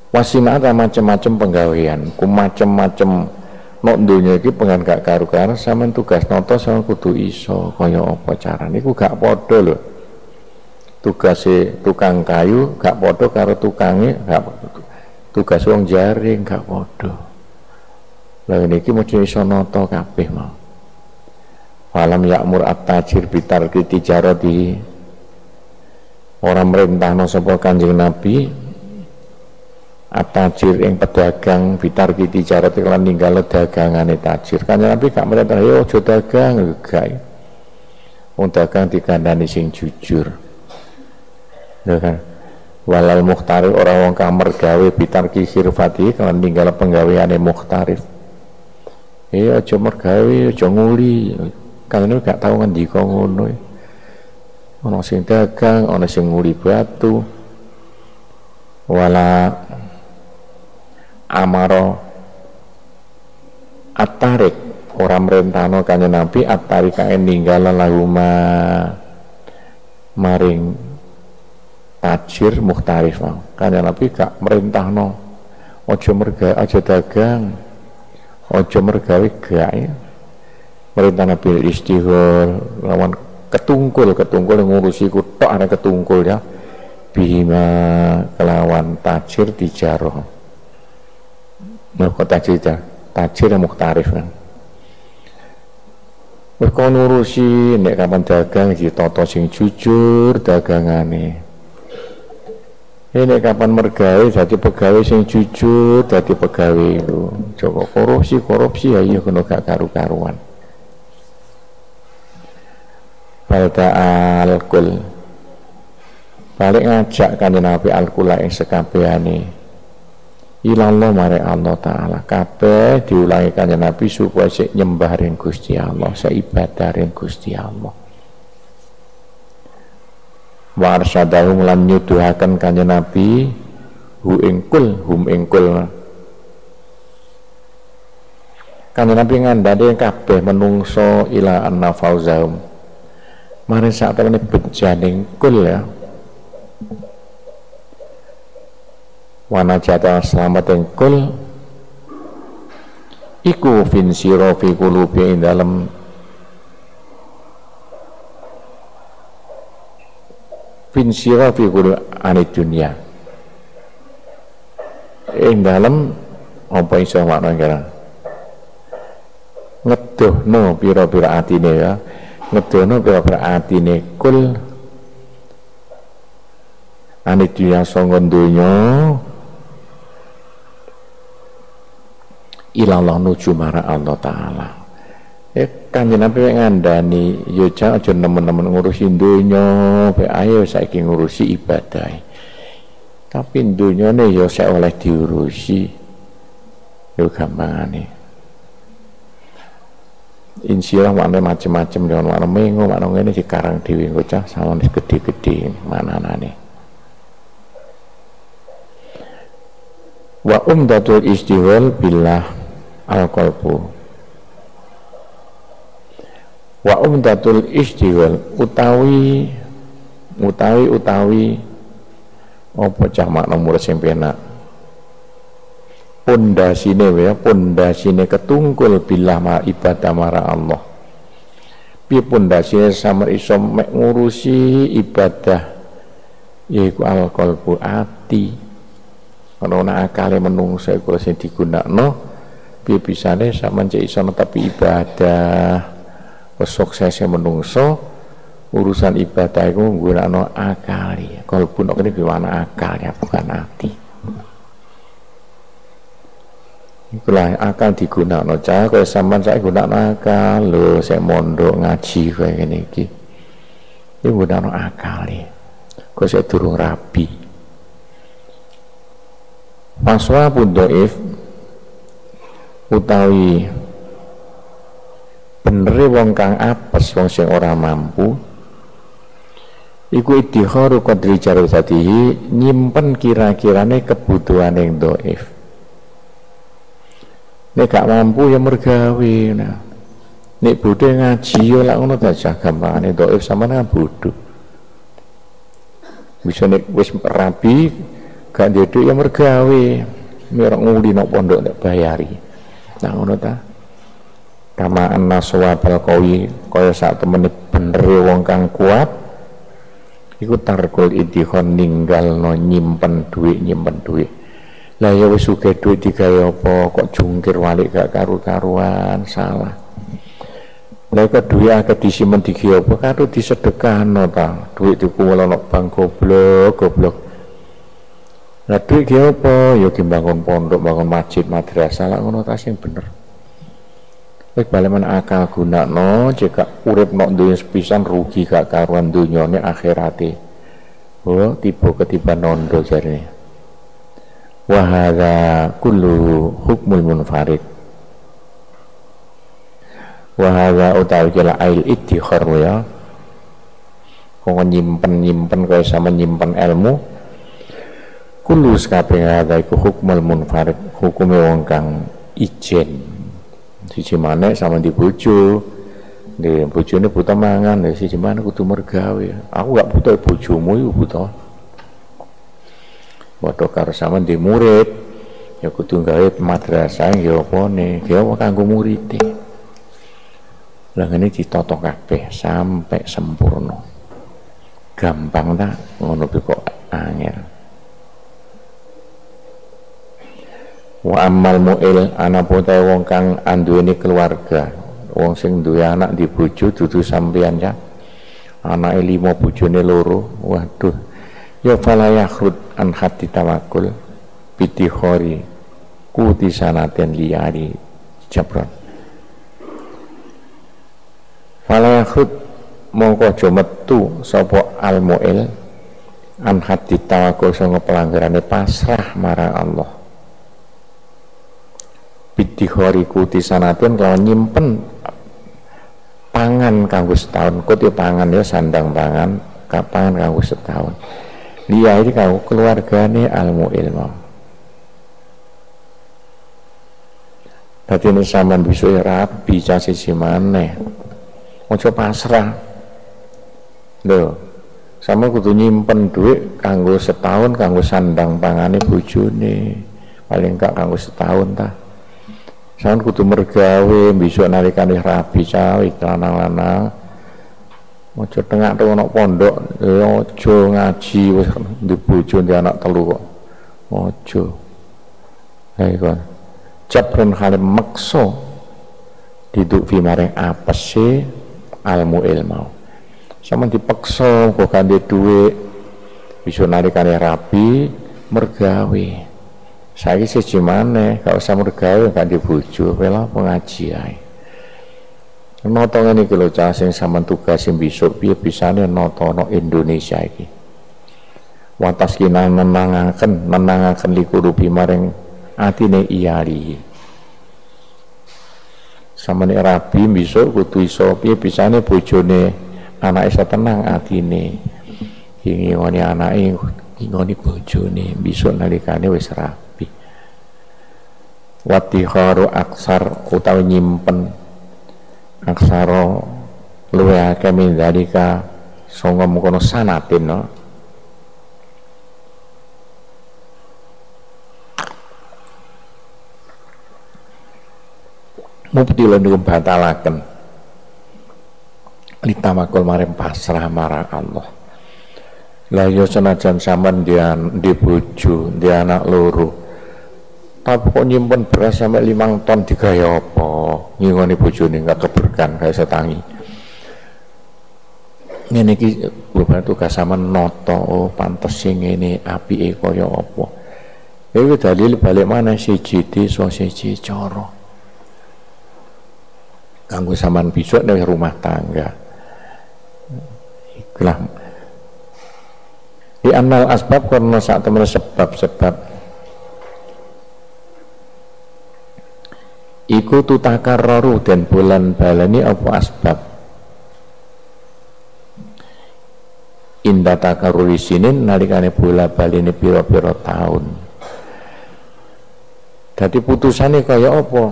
Wasinata macam-macam penggawean. Ku macam-macam nok dunia iki pengen gak karu-karu sama tugas noto sama kudu iso. Kaya apa carane? Iku gak padha lho. Tugas tukang kayu gak padha karo tukange gak tugas wong jaring gak padha. Lha niki mesti iso noto kabeh mau. Falam yakmur at-tajir bitar tijarati orang merintah sapa kanjeng Nabi atajir yang pedagang bitar kiti lan ninggal dagangane tajir. Kanjeng Nabi gak merintah yo aja dagang. Gak. Wong dagang dikandani sing jujur. Ya kan? Walal muhtarif orang wong kamar gawe bitar khirfati kan ninggal penggaweane muhtarif iya aja mergawe aja nguli. Kan gak tau ngendika ngono. ya ana sing dagang ana sing nguli batu. Wala amaro atarik. Orang merentano kanya nabi atarik kae ninggalan lahuma maring tajir muhtarif kanya nabi gak merintahno ojo merga aja dagang. Ojo mergawe ya merintah nabi istihor lawan ketungkul ketungkul ngurusi kutok ada ketungkul ya. Bima kelawan tajir di jaro nah kok tajir ya tajir yang muhtarif kan. Kau ngurusi nek kapan dagang di toto sing jujur dagangane. Ini kapan mergawe jadi pegawai sing jujur jadi pegawai itu. Coba korupsi korupsi ya iya kena gak karu-karuan balda alkul balik ngajak kan Nabi alkula yang sekabehane. Ilallah mare Allah taala. Kabeh diulangi kan Nabi supaya sik nyembah ring Gusti Allah seibadah ring Gusti Allah. Wa arsyadahu lan nyuduhaken kanjeng Nabi hu ingkul hum ingkul kanjeng Nabi ngandhane kabeh menungso ila anna fauzahum Mari saat ini bejaning kul ya. Wana jata selamat yang kul Iku fin siro fi kulubi dalam Fin siro fi kulubi anit dunia. Ing dalam Apa iso makna kira? Ngeduh no pira-pira atine ya ngedono pira-pira atine kul ane dunya sanga donya ilallah nuju marang Allah taala. Ya kanjeng Nabi ngandani yo ya aja nemen-nemen ngurusi donya pe ayo saiki ngurusi ibadah tapi dunyane yo ya saya oleh diurusi. Yo gampangane insyaallah makna macam-macam dengan makna mengo makna ngene dikarang dhewe engko cah sawon gede-gede mananane. Wa umdatul istiwal billah al qalbu wa umdatul istiwal utawi utawi utawi apa cah makna murid sing pondasine ya pondasine ketungkul billah ma ibadah marang Allah. Piye pondasine sama iso mek ngurusi ibadah? Yaiku al qalbu ati. Ana ana akale menungso iku sing digunakno piye bisane sampean cek iso tapi ibadah? Suksesnya menungso urusan ibadah itu nggunakno akali kalbu nek iki akal ya bukan hati Ikulah akal digunakan cah kaya sampean saya gunakan akal lho saya mondok ngaji kaya ngene iki. Iki akal ya. Kok saya durung rapi. Paswa pun doif utawi benere wong kang apes wong sing ora mampu iku idikharu qadri jarosatihi nyimpen kira-kirane kebutuhan yang doif nek gak mampu ya mergawe nah. Nek bodho ngaji ya lak ngono ta gampangane dhaif sampean bodho. Bisa nek wis rabi gak ndeduk ya mergawe. Mirok nguli nok pondok nek bayari. Nah ngono ta. Kama anna sawabal qawi kaya sak temene bener wong kang kuat. Iku tarkul idihon ninggal no nyimpen duit nyimpen duit lah ya wis sugih dhuwit digawe apa? Kok jungkir walik gak karu-karuan? Salah. Lah kok duit akeh disimpen digawe apa? Karo disedekahno ta duit dikumpul ana bank goblok goblok. Lah duit ki apa? Ya ki bangun pondok bangun masjid madrasah. Lah ngono ta sing bener. Wis baleman akal gunakno jika urip nok dunia sepisan rugi gak karuan dunyane akhirate. Oh, tiba ketiba nondo jarene wa hadza kullu hukmul munfarid. Wa hadza utawi kala ail ittikhar ya. Kok nyimpen nyimpen kaya sama nyimpen ilmu. Kullu sekabe hadza iku hukmul munfarid hukume wong kang ijen. Siji maneh sama di bojo. Di bojone buta mangan siji maneh kudu mergawe. Aku gak butuh bojomu iku butuh padha karo sampean di murid ya kudu gawe madrasah ya apa ne? Ya kanggo murite? Lah ngene ditata kabeh sampai sempurna. Gampang tak ngono kok angel? Wa amal mu'il anak putai wong kang anduweni keluarga. Wong sing duwe anak di bojo dudu sampeyan ya anake limo bojone loro. Waduh ya fala yakhrud an hati tawakul khori kuti sanaten liyari jabron. Fala yakhrud mongko aja metu sapa al mu'il an hati tawakul sanga pelanggarane pasrah marang Allah. Khori kuti sanaten kalau nyimpen pangan kanggo setahun. Kuti pangan ya sandang pangan kapan kanggo setahun dia ini kau keluargane ilmu ilmu. Tadi ini sama bisa ya rapi casi si mana Ojo pasrah. Loh sama kudu nyimpen duit kanggo setahun kanggo sandang pangane bojone. Paling enggak kanggo setahun ta sama kudu mergawe bisa nalikane rapi cawe lanang-lanang Ojo tengah tuh anak pondok, ya ojo ngaji di bojo di anak telu kok. Ojo. Lah iku. Jabron halim makso diduk fi maring sih almu ilmu. Sama dipaksa kok kanthi dhuwit bisa narikane rapi mergawe. saya siji maneh gak usah mergawe gak dibujuk pela pengajian noto ngene iki cah sing sampean tugas sing besok piye noto no Indonesia iki? Watas kina nenangaken nenangaken likurubi maring atine iyali samane rabi besok kudu iso piye bisane bojone anak iso tenang atine? Ngingoni anake ngingoni bojone besok nalikane wis rabi. Watikharu aksar utawi nyimpen aksara luwe akeh min dalika sanga mengkono sanatin no. Mubtilan niku batalaken. Litamakul maring pasrah marang Allah. Lah yo ya senajan sampean dia di bojo di anak loro tapi kok nyimpen beras sampai limang ton digaya apa? Ngingoni bojone gak keberkan kayak setangi. Ngene iki beberapa tugas sama noto oh pantes sing ngene apike kaya apa? Iki dalil balik mana siji so siji cara kanggo sampean besok ning rumah tangga. Ikulah di anal asbab karena saat temen sebab-sebab iku tutakarraru dan bulan balani apa asbab? Indah takaruri sinin nalikane bola balini piro-piro tahun. Jadi putusannya kayak apa?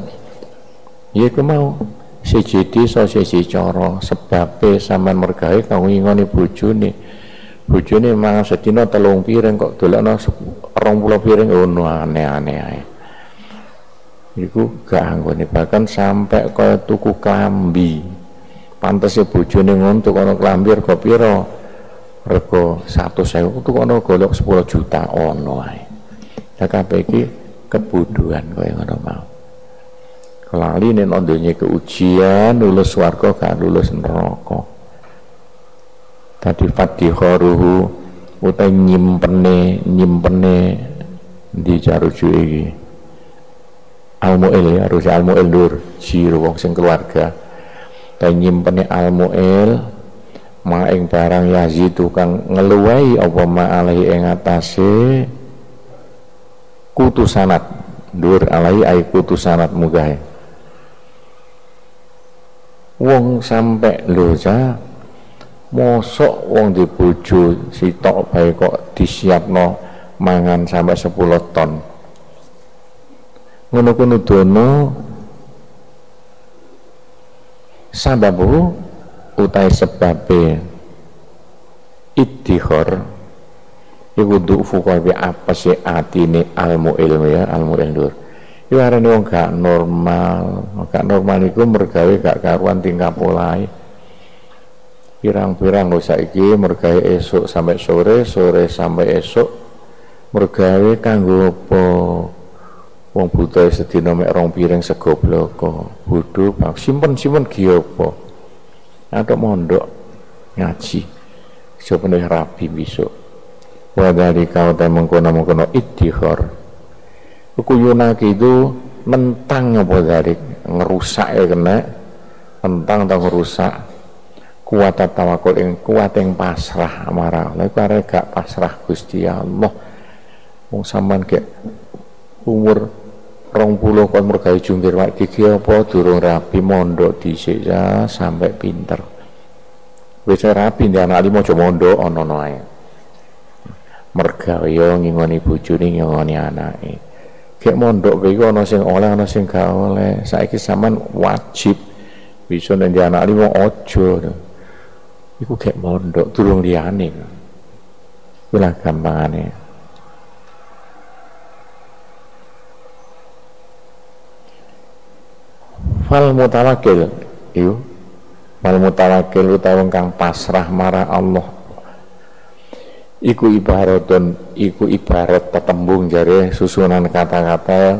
Ya mau siji desa siji cara sebabe sampean mergawe kanggo ngingoni bojone. Bojone mangan sedina telung piring kok dolekno 20 piring ono aneh-aneh ae iku gak anggone. Bahkan sampai kaya tuku klambi. Pantese bojone nguntuk ana klambi rega pira rega 100.000 tuku ana golek 10 juta ono ae. Lah kabeh iki kebuduhan kaya ngono mau. Kelali nondonya ke ujian lulus warga gak lulus neraka. Tadi fatihoruhu utai nyimpene nyimpene di jaruju iki almuil ya harus almuil dur. Jiru wong sing keluarga. Dan nyimpene almuil ma ing barang yazidu kang ngeluwai apa ma alaihi ing atase kutu sanat dur alaihi ai kutu sanat mugahe wong sampai lho ja mosok wong di bojo sitok bae kok disiapno mangan sampai 10 ton ngono kuno dono sababu utai sebabe iddihor iku du'fu apa sih atine almu ilmu ya almu ilmu Iku arane wong gak normal, gak normal iku mergawe gak karuan tingkah polai. Pirang-pirang lho saiki mergawe esuk sampai sore, sore sampai esuk mergawe kanggo apa? Wong buta sedina mek rong piring sego bloko. Bodho bang simpen-simpen ki apa? Ada mondok ngaji. Sepenuh rabi besok. Wadali kau temeng kono-kono iddihor kuyunake itu mentang apa dari ngerusak ya kena mentang atau ngerusak kuat tawakul yang kuat yang pasrah marah lha iku gak pasrah Gusti Allah wong sampean kayak umur rong puluh kon mergawe jungkir wak gigi apa durung rapi mondok dhisik ya sampai pinter wis rapi ndi anak limo aja mondok ana-ana ae mergawe ngingoni bojone ngingoni anake Kayak mondok begitu ana sing oleh ana sing gak oleh. Saiki sampean wajib bisa nek anak limo ojo. Iku kayak mondok durung liyane. Kuwi gampangane. Fal mutawakil itu Fal mutawakil utawa kang pasrah marah Allah. Iku ibaratun iku ibarat tetembung jare susunan kata-kata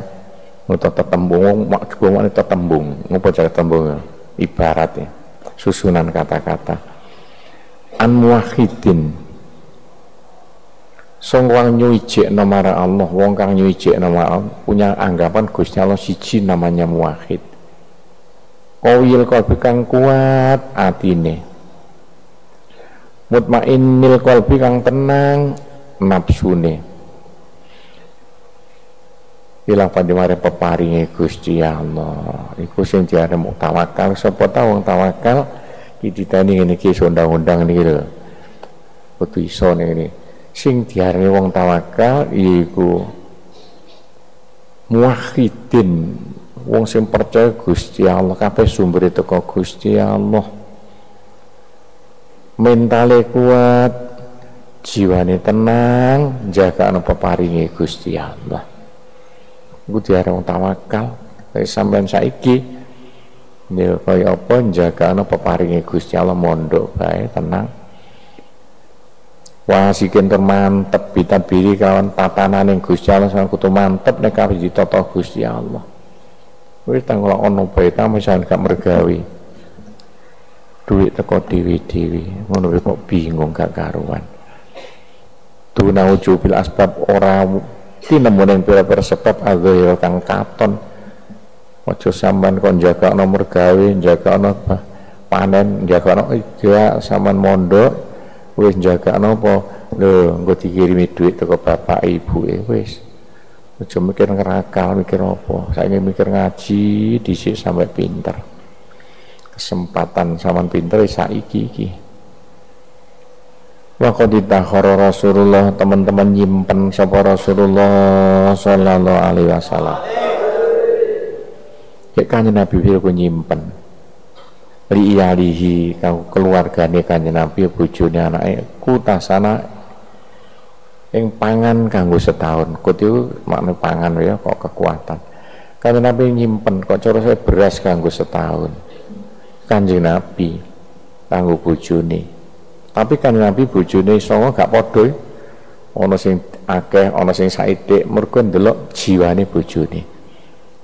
atau tetembung mak juga mak tetembung. Ngopo cara tembung ibarat ya susunan kata-kata. An muwahidin Song wong nyuwijekno marang Allah, wong kang nyuwijekno Allah punya anggapan Gusti Allah siji namanya muwahhid. Kawil kalbi kang kuat atine. Mutmainnil kalbi kang tenang nafsune. Ilang pandimare peparinge Gusti Allah. Iku sing diare tawakal sapa ta wong tawakal iki ditani ngene iki undang-undang niki lho. Kudu iso ngene sing diarani wong tawakal iku muwahhidin wong sing percaya Gusti Allah kabeh sumber teko Gusti Allah. Mentale kuat jiwane tenang jaga apa paringe Gusti Allah. Iku diarani wong tawakal. Kaya sampean saiki ya kaya apa jaga apa paringe Gusti Allah mondok bae tenang. Wasikin tur mantep biri kawan tatanan yang Gusti Allah sang kutu mantep nek kabeh ditata Gusti Allah wis tanggal ono bae ta misalnya gak mergawi duit teko dewi-dewi. Ngono kok bingung gak karuan. Tuna ujubil asbab ora tinemu ning pira-pira sebab adzahir kang katon. Aja sampean kon jaga nomor gawe jaga ono panen jaga ono iya sampean mondok wis jaga napa lho engko dikirimi duit teko bapak ibu e wis aja mikir ngerakal mikir apa? Saya mikir ngaji dhisik sampai pinter. Kesempatan sama pinter saiki iki. Waktu ditakhara Rasulullah teman-teman nyimpen sapa Rasulullah sallallahu alaihi wasallam. Kanjeng Nabi ku nyimpen? Li iyalihi kau keluargane kanjeng Nabi bojone anake kutasana ing pangan kanggo setahun. Kut itu makna pangan ya kok kekuatan. Kanjeng Nabi nyimpen kok cara saya beras kanggo setahun. Kanjeng Nabi kanggo bojone. Tapi kanjeng Nabi bojone songo gak padha ana sing akeh ana sing saithik mergo ndelok jiwane bojone.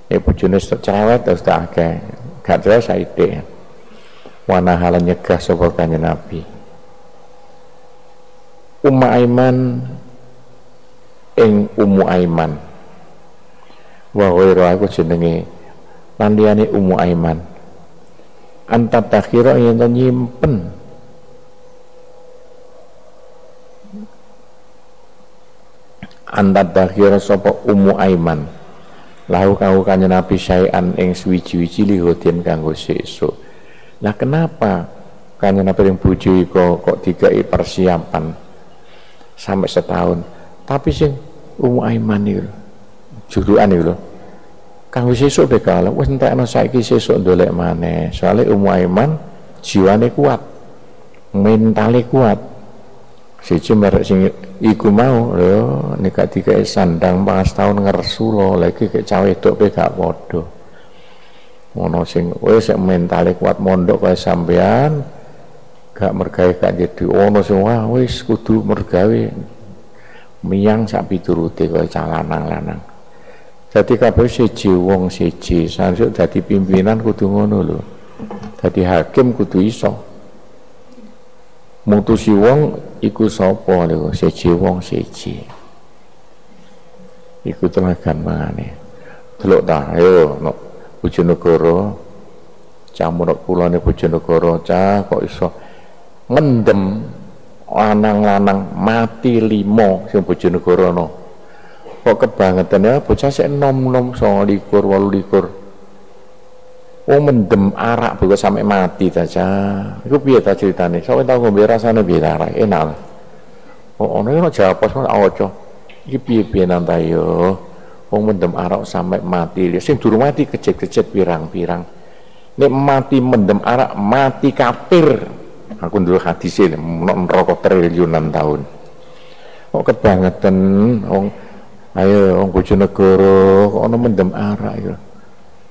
Eh bojone cerewet terus akeh. Gak cerewet saithik wana halan nyegah sapa kanjeng Nabi. Umma Aiman ing Ummu Aiman. Wa ghairu aku jenenge lan liyane Ummu Aiman. Anta takhira yen nyimpen. Anta takhira sapa Ummu Aiman? Lahu kanggo kanjeng Nabi syai'an ing suwi-wiji lihoden kanggo sesuk. Nah kenapa kanjeng Nabi yang bojo kok kok dikai persiapan? Sampai setahun. Tapi sing Ummu Aiman itu juruan itu. Kang wis sesuk bekal wis entekno saiki sesuk ndolek maneh. Soale Ummu Aiman jiwane kuat. Mentale kuat. Siji merek sing iku mau lho nek dikai sandang pas tahun ngersu lho lagi kayak cawe wedok pe gak padha ngono sing wis mentale kuat mondok kaya sampean gak mergawe gak jadi ono sing wah wis kudu mergawe miyang sak piturute kaya calanang lanang jadi kabeh siji wong siji. Sansuk dadi pimpinan kudu ngono lho. Dadi hakim kudu iso. Mutusi wong iku sapa lho? Siji wong siji. Iku tenagan mangane. Delok ta ayo no Bojonegoro. Camur kulone Bojonegoro cah kok iso ngendem lanang-lanang mati limo sing Bojonegoro no kok kebangetan ya bocah sik nom-nom 29 28 Wong mendem arak buka sampai mati saja. Iku piye ta ceritane? Sampe tau ngombe rasane piye arak? Enak. Oh, ono ono jawab pas aja. Iki piye-piye nang yo? wong mendem arak sampai mati sing durung mati kecet-kecet pirang-pirang nek mati mendem arak mati kafir aku dulu hadis ini neraka triliunan tahun. Kok kebangetan wong ayo wong Bojonegoro kok ono mendem arak ya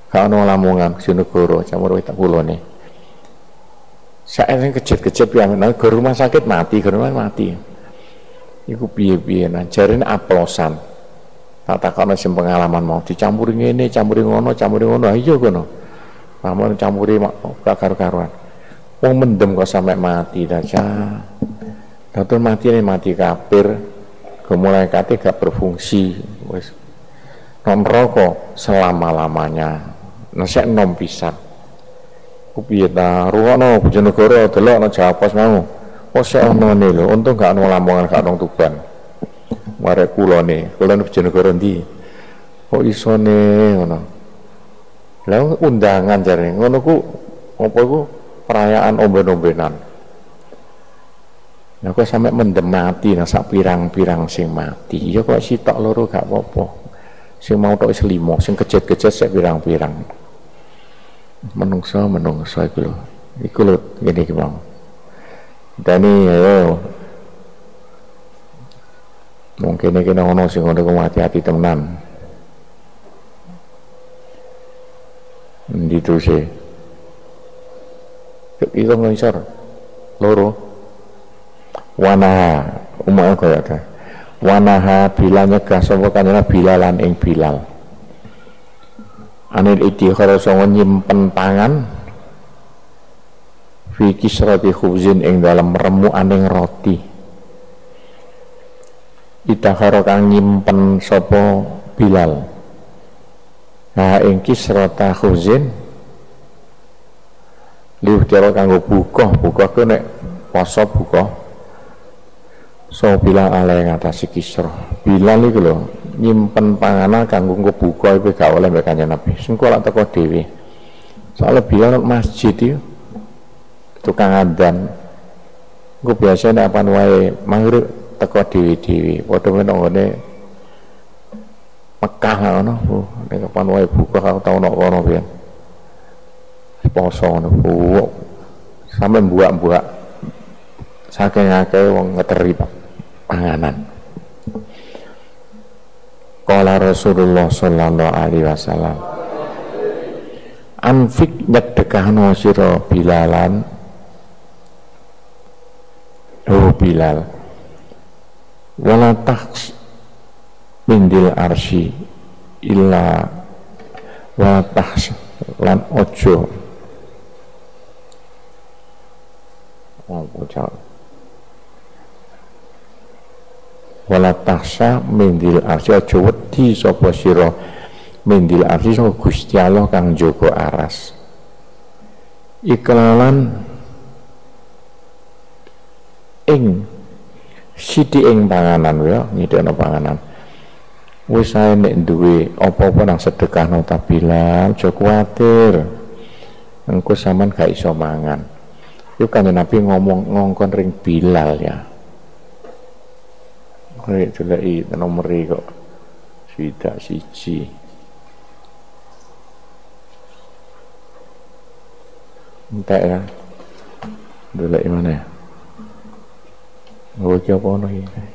gak ono lamongan Bojonegoro camur wetak kulone saya ini kecet-kecet yang ke rumah sakit mati ke rumah mati. Iku piye-piye nah aplosan. Tak takono sing pengalaman mau dicampuri ngene campuri ngono campuri ngono ayo iya kono. Paman campuri gak karu-karuan wong mendem kok sampai mati saja Datul mati ini mati kafir. Kate gak berfungsi. Wis. Non rokok selama-lamanya. Nasek nom pisan. Ku piye ta? Ruwono Bojonegoro delok ana Jawa Pos mau. Oh sik ono ne lho untung gak ono Lamongan gak ono Tuban. Marek kula ne kula Bojonegoro ndi? Kok isone ngono? Lha undangan jare ngono ku apa iku perayaan omben-ombenan Nah, kok sampai mendem mati nah sak pirang-pirang sing mati. Ya kok sitok loro gak apa-apa. Sing mau tok selimo, sing kejet-kejet sak pirang-pirang. Menungso menungso iku lho. Iku lho ngene iki, Bang. Dani ayo. Mungkin iki ono sing ngono hati-hati temenan. Ndi terus e? Itu ngisor. Loro. Wanaha umum kaya ta wanaha bila nyegah sapa kanjeng bilalan ing bilal. Anil idhikhara sanga nyimpen pangan fi kisrati khubzin ing dalam remu aning roti. Idhikhara kang nyimpen sapa bilal. Nah ing kisrata khubzin liuh kanggo buka buka ku nek poso buka so bilang alai ngatasi kisro bilang itu loh nyimpen panganan kanggo buka itu gak oleh mereka nabi. Sengko lah teko dewi soalnya bilang masjid itu tukang adan gue biasanya apa wae maghrib teko dewi padha men nggone Mekah ngono. Nek kapan wae buka tau nok kono pian poso bu. Sampe buak-buak saking akeh wong ngeteri panganan. Kala Rasulullah sallallahu alaihi wasallam Anfik nyedekahno sira bilalan. Oh Bilal Wala taks mindil arsi illa wala taks lan ojo Oh, wala taksa mindil arsi aja wedi sapa sira. Mindil arsi sapa Gusti Allah kang jaga aras. Iklalan ing siti ing panganan ya nyidikno panganan. Wis ae nek duwe apa-apa nang sedekahno tabilan aja kuwatir. Engko sampean gak iso mangan Yuk kan Nabi ngomong ngongkon ring Bilal ya Rek deleki nomor kok swidak siji. Entek ya. Deleki mana ya? Oh, apa ono iki?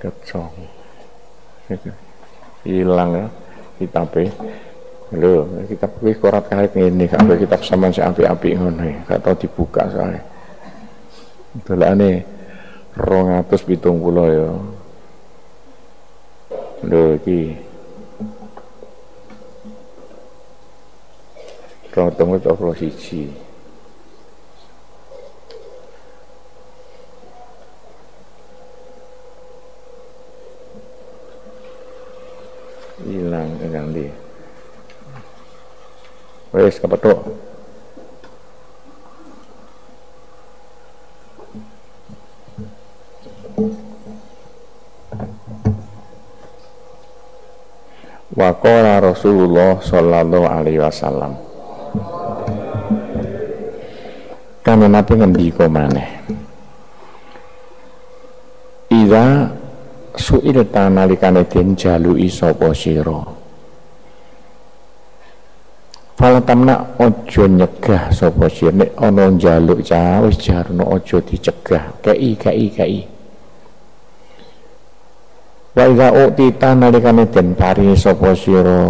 kecong gitu. hilang ya kitabe loh kitab kuwi korat karet ngene kabeh kitab sampean sing api api ngono ya. gak tau dibuka soalnya. Dolane 270 ya. Lho iki. Rong temu 21 wes kepethuk Wakola Rasulullah Sallallahu Alaihi Wasallam. Kami nabi ngendiko maneh? Ida suilta nalikane den jaluki sapa sira Falatamna ojo nyegah sapa sira nek ana njaluk cah wis jarno ojo dicegah. Kei kei kei. Wa iza utita nalikane den paringi sapa sira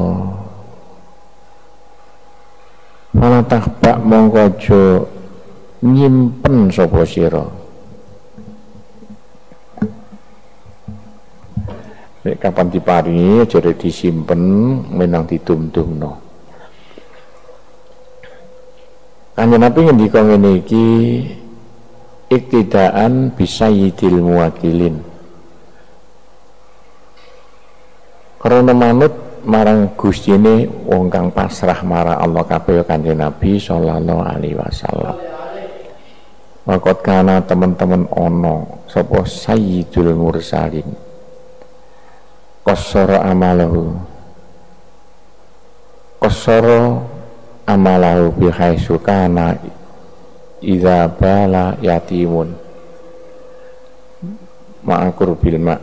Falatah bak mongko aja nyimpen sapa sira Nek kapan diparingi aja disimpen menang ditum-tumno. Kanjeng Nabi ngendika ngene iki iktidaan bisa yidil muwakilin. Karena manut marang Gusti ini wong kang pasrah marang Allah kabeh Kanjeng Nabi sallallahu alaihi wasallam. Wakot kana teman-teman ono sapa sayyidul mursalin kosoro amalahu kosoro amalahu bihaisu kana idza bala yatimun. Ma'akur bil ma'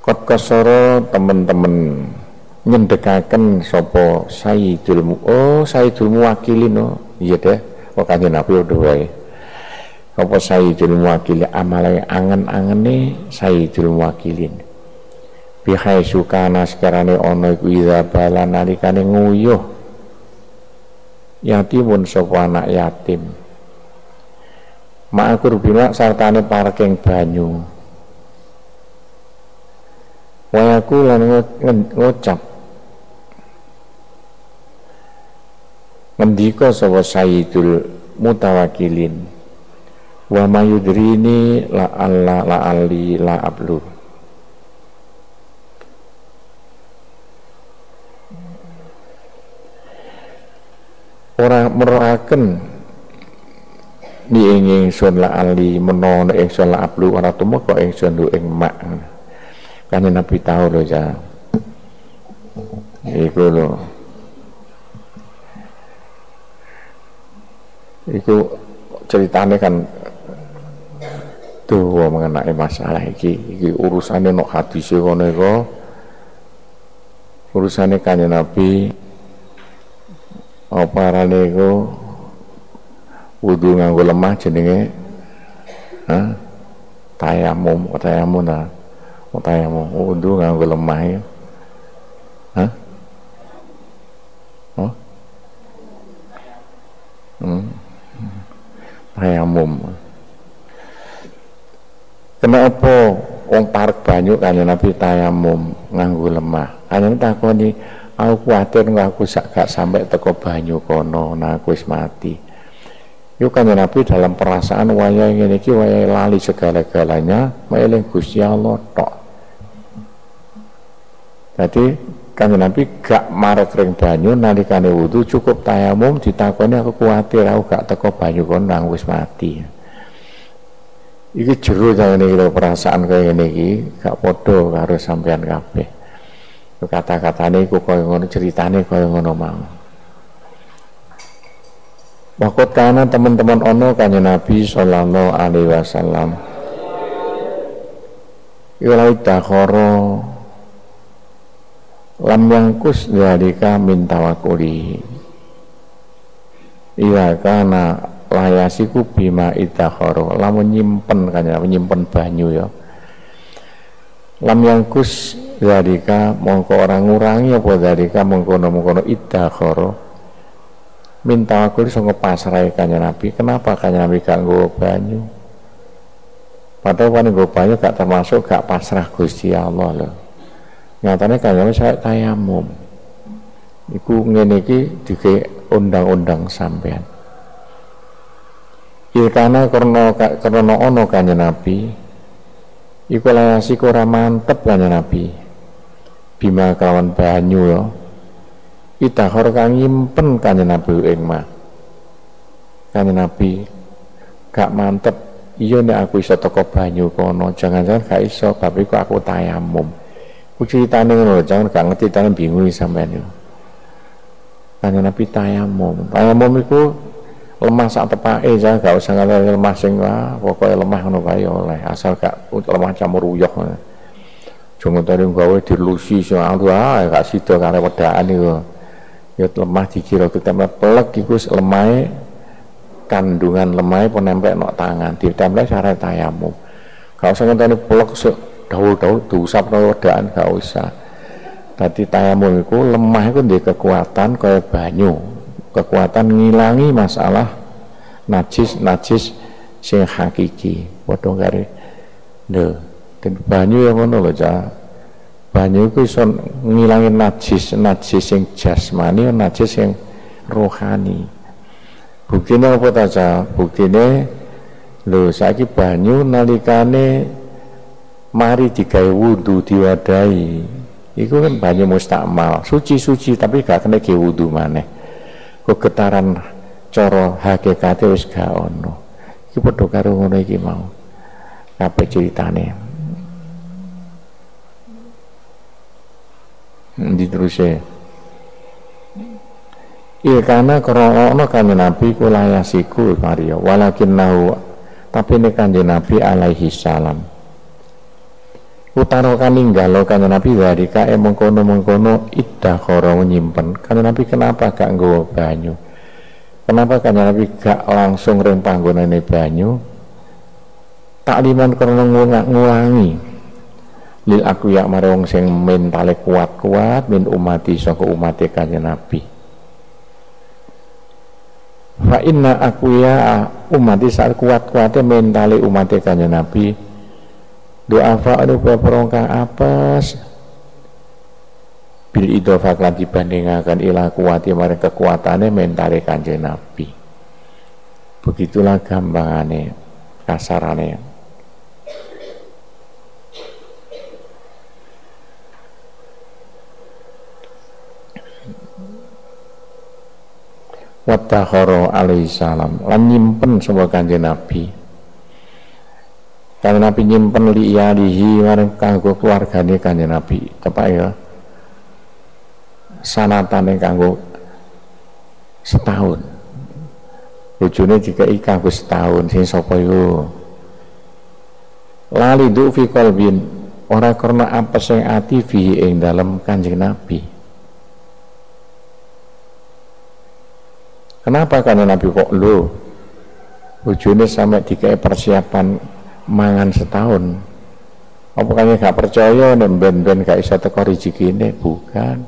kot kosoro temen-temen nyendekaken sopo sayyidul oh sayyidul muwakilin oh. Iya deh kok kanjeng Nabi udah wae. Apa sayyidul muwakili amalai angen-angene sayyidul muwakilin bihai sukana sekarane ono iku idza bala nalikane nguyuh. Yatimun sapa anak yatim. Ma'akur bima sartane parkeng banyu. Wayaku lan ngucap ngendika sapa sayyidul mutawakilin? Wa mayudrini la alla la ali la ablu ora meroaken ing ingsun la ali menono ingsun la ablu ora tumeka ingsun lu ing mak. Kan Nabi tahu lho ya iku lho iku ceritane kan dawa mengenai masalah iki. Iki urusane nok hadise kono iku. Urusane kanjeng Nabi apa arane iku? Wudu nganggo lemah jenenge ha tayamum tayamum ta? Tayamum wudu nganggo lemah ya. Ha oh hmm. tayamum Kenapa wong parek banyu kanjeng Nabi tayamum nganggo lemah. Kanjeng takoni, aku kuatir aku sak gak sampai teko banyu kono, nah aku wis mati. Yuk kanjeng Nabi dalam perasaan waya ngene iki waya lali segala-galanya, meling Gusti Allah tok. Jadi kanjeng Nabi gak marek ring banyu nalikane wudu cukup tayamum ditakoni aku kuatir aku gak teko banyu kono nang wis mati. iki jero jane iki perasaan kaya ngene iki gak padha karo sampean kabeh kata-katane iku kaya ngono ceritane kaya ngono mau. Wakot kana teman-teman ono kanya Nabi Sallallahu Alaihi Wasallam. Ilai dakhoro Lam yangkus dalika min tawakuli Iya kana layasiku bima idakhoro lamun nyimpen kan ya nyimpen banyu ya. Lam yangkus zarika mongko orang ngurangi apa zarika mongkono mongkono idakhoro minta aku sangka pasrai kanya nabi. Kenapa kanya nabi gak nggo banyu? Padahal kan nggo banyu gak termasuk gak pasrah Gusti Allah loh nyatanya kanya nabi saya tayamum. Iku ngene iki dike undang-undang sampean. Ilkana karena karena ono kanya Nabi iku layasi ora mantep kanya Nabi bima kawan banyu ya. Idahor kang nyimpen kanya Nabi ing mah. Kanya Nabi gak mantep. Iya nek aku iso toko banyu kono. Jangan-jangan gak iso. Bab iku aku tayamum. Ku ceritane ngono jangan gak ngerti tangan bingung sampean yo. Kanya Nabi tayamum. Tayamum iku lemah sak tepake jangan gak usah ngalih lemah sing wah pokoke lemah ngono kae oleh. Asal gak lemah campur uyah jangan tadi gawe dilusi sing aduh ah gak sida kare wedaan iku ya lemah dikira ditempel pelek iku lemahe kandungan lemah penempel nok tangan. Ditempel syarat tayamum gak usah ngenteni pelek daul-daul diusap no wedaan gak usah. Tadi tayamum itu lemah itu di kekuatan kayak banyu. Kekuatan ngilangi masalah najis najis sing hakiki. Padha kare lho dan banyu yang ngono lho cah banyu iku iso ngilangin najis najis sing jasmani najis sing rohani. Buktine apa ta cah buktine lho saiki banyu nalikane mari digawe wudu diwadahi iku kan banyu mustakmal suci-suci tapi gak kena ge wudu maneh. Kok getaran cara hakikate wis gak ono. Iki padha karo ngono iki mau. Kabeh ceritane di terusé Iya karena krono kanjeng Nabi kula yasiku Maria walakin nahu tapi ini kanjeng Nabi alaihi salam. Utara kan ninggalo kanjeng Nabi dari kae mengkono mengkono iddah koro menyimpen kanjeng Nabi kenapa gak nggawa banyu? Kenapa kan Nabi gak langsung ring panggonane banyu? Takliman karena ngulangi lil aku ya marong sing mentale kuat-kuat min umati saka umate kanjeng Nabi. Fa inna aku ya umati saat kuat-kuatnya mentale umate kanjeng Nabi. Doa fa'adu perongkang apes bil idhofah lan dibandingaken ila kuwati marang kekuatane mentale Kanjeng Nabi. Begitulah gampangane kasarane. Watakhara alaihi salam. Lan nyimpen semua Kanjeng Nabi. Kanjeng Nabi nyimpen li iyalihi marang kanggo keluargane Kanjeng Nabi. Tepak ya. Sanatane kanggo setahun. Bojone dikai kanggo setahun. Sing sapa iku? Lali du fi qalbin. Ora karena apa sing ati fi ing dalam Kanjeng Nabi Kenapa? Karena Nabi kok lo bojone sampai dikai persiapan mangan setahun. Apa kayaknya gak percaya nih ben-ben gak bisa teko rezekine bukan.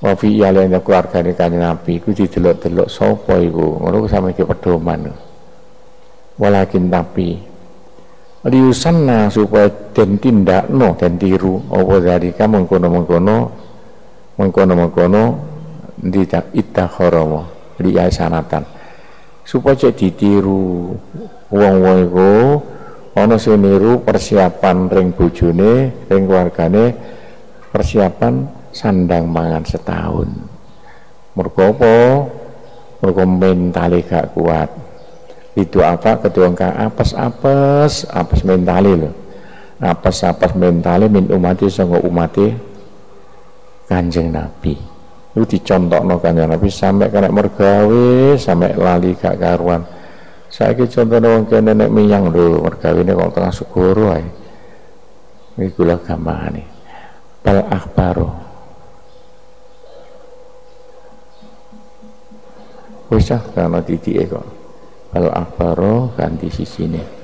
Wa fi iyalene keluargane kanjeng Nabi iku didelok-delok sapa iku? Ngono sampe ke pedoman. Walakin tapi liusanna supaya den tindakno den tiru apa dari kamu mengkono-mengkono mengkono-mengkono tidak ittakharawa li sanatan. Supaya ditiru wong-wong iku ana sing niru persiapan ring bojone ring keluargane persiapan sandang mangan setahun. Mergo apa? Mergo mentale gak kuat. Itu apa? Kedua kang apes mentale lho. Apes apes mentale min umati sanggo umati kanjeng nabi itu dicontohno kanjeng nabi sampai kena mergawe sampai lali gak karuan. Saya contohnya wong kene nek miyang lho mergawe ini kok tengah segoro ae. Iki kula gampangane. Bal akhbaro wis karena titike kok. Al akbaro ganti sisine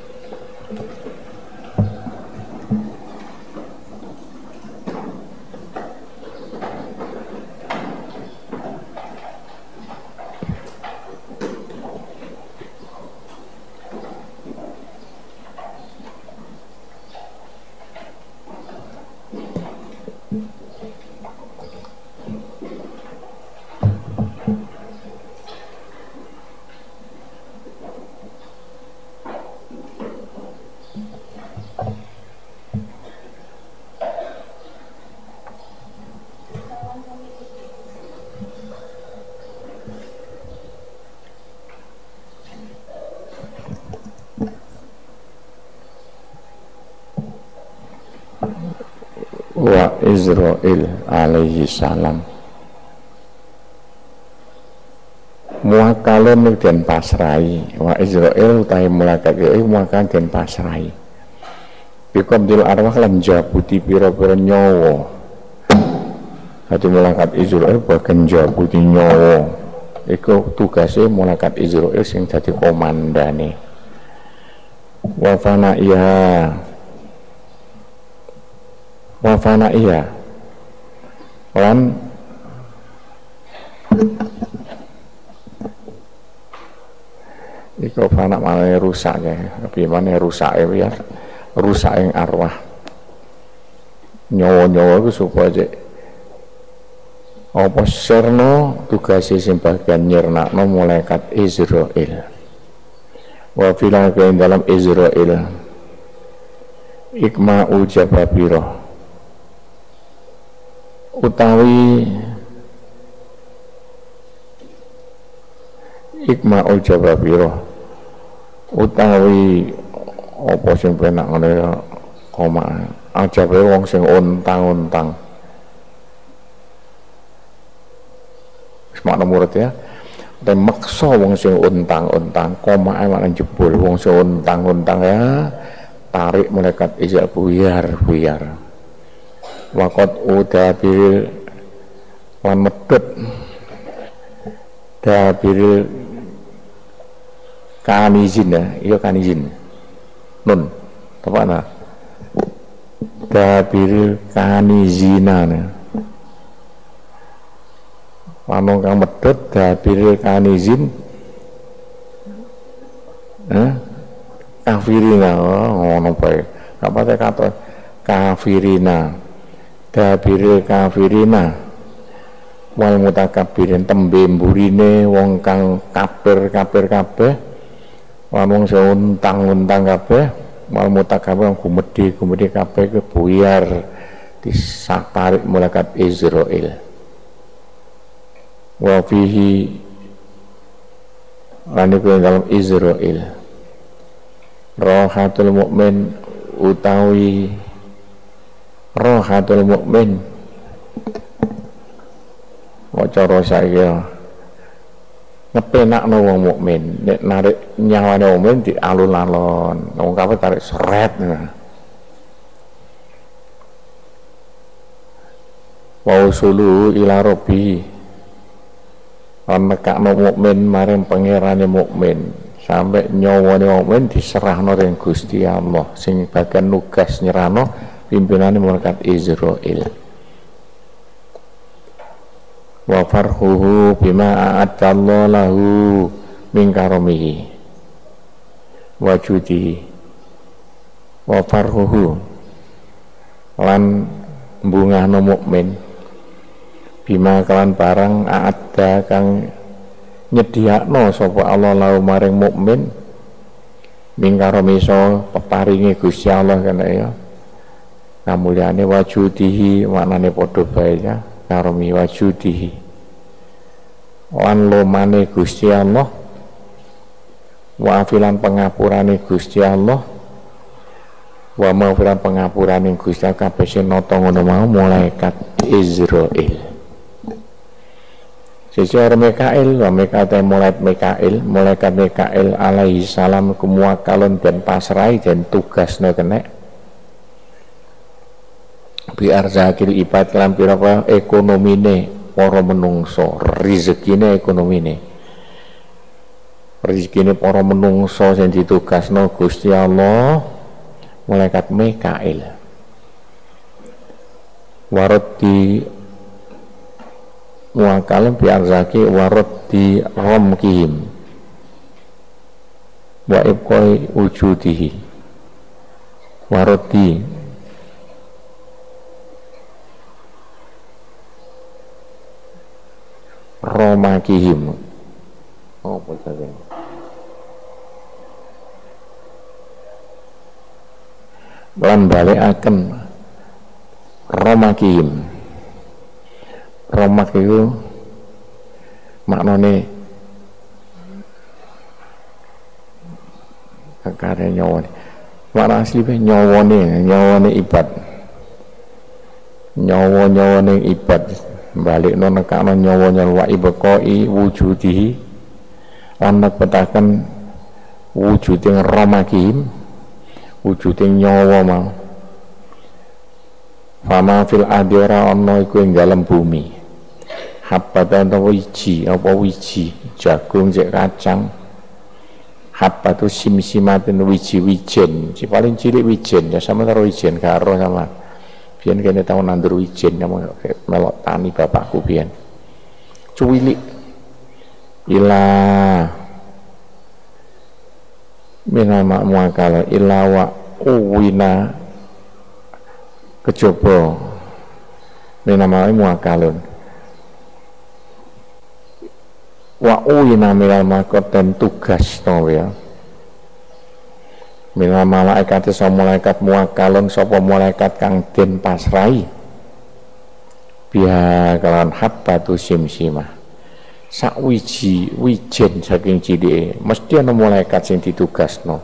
Israel alaihi salam muakalun dan pasrai. Wa Israel utahe mulakat ya muakal dan pasrai. Biqabdil arwah lan jabuti pira-pira nyawa. Hati mulakat Israel bahkan jabuti nyawa. Iku tugasnya mulakat Israel sing dadi komandane. Wa fana iya. Wa fana iya. Lan Iku anak malah rusak ya. Bagaimana rusak ya? Rusak yang arwah. Nyawa-nyawa itu supaya cek apa serno tugasnya sing bagian nyernakno malaikat Israel wa filang dalam Israel ikma ujababiro utawi ikma ujababiro utawi apa sing penak ngene ya, koma. Ajabe wong sing untang-untang makna murid ya. Dan maksa wong sing untang-untang koma ae jebul. Wong sing untang-untang ya tarik malaikat ijak buyar buyar wakot udabil lan medut dabil kanizin ya iya kanizin. Nun apa na dabil kanizina Wanong kang medhot dabire kanizin. Eh kafirina oh, ngono bae. Apa teh kata kafirina. Dabire kafirina. Wal mutakabbirin tembe mburine wong kang kafir kafir kabeh wong seuntang-untang kabeh wal mutakabbir gumedhe gumedhe kabeh kebuyar disatarik malaikat Israel. Wa fihi lan iku dalam Israel. Rohatul mukmin utawi rohatul mukmin. Cara saiki ya. Ngepenakno wong mukmin. Nek narik nyawane wong mukmin di alun-alun. Wong kafir tarik seret nah. wa usulu ila rabbi. Nekakno mukmin maring pangerane mukmin. Sampai nyawane mukmin diserahno ring Gusti Allah. Sing bagian nugas nyerahno pimpinane malaikat Israel wa farhuhu bima a'adallahu lahu min karamihi wa judihi wa farhuhu. Lan bungahno mukmin. Bima kalan barang ada kang nyediakno sapa Allah lau maring mukmin. Mingkaro miso peparingi Gusti Allah kan ya. Kamulyane wajudihi maknane padha bae ya karomi wajudihi. Lan lomane Gusti Allah wa afilan pengapurane Gusti Allah wa maufiran pengapurane Gusti Allah kabeh sing nata ngono mau malaikat Israel Sisi orang wa Mikail mulai Mikail, malaikat Mikail alaihi salam kumuakalun dan pasrai dan tugas no kene. Biar zakil ibad lan pira ekonomine para menungso, rezekine ekonomine. Rezekine para menungso sing ditugasno Gusti Allah malaikat Mikail. Warad di muakal bi arzaki warad di romkihim wa ibqai wujudihi warad di romakihim. Oh apa lan balik akan romakihim. Romak itu maknane kakare nyawa makna asli pe nyawane nyawane ibad nyawa nyawane ibad balik no nekakno nyawa nyawa ibqai wujudihi lan petakan wujuding romakim wujuding nyawa mau. Fama fil adira ono iku ing dalam bumi. Habbatan atau wiji apa wiji jagung cek kacang. Habbatu simsimatin wiji wijen. Si paling cilik wijen ya sama taruh wijen karo sama biar kene tau nandur kamu melok tani bapakku biar cuwilik. Ila. Minal muakala ilawa uwina kejaba. Minal muakalun wa uwina minal makot dan tugas no ya minal malaikat iso malaikat muakalun sapa malaikat kang den pasrai. Biha kalawan habbatu simsimah. Sak wiji wijen saking cilike mesti ana malaikat sing ditugasno.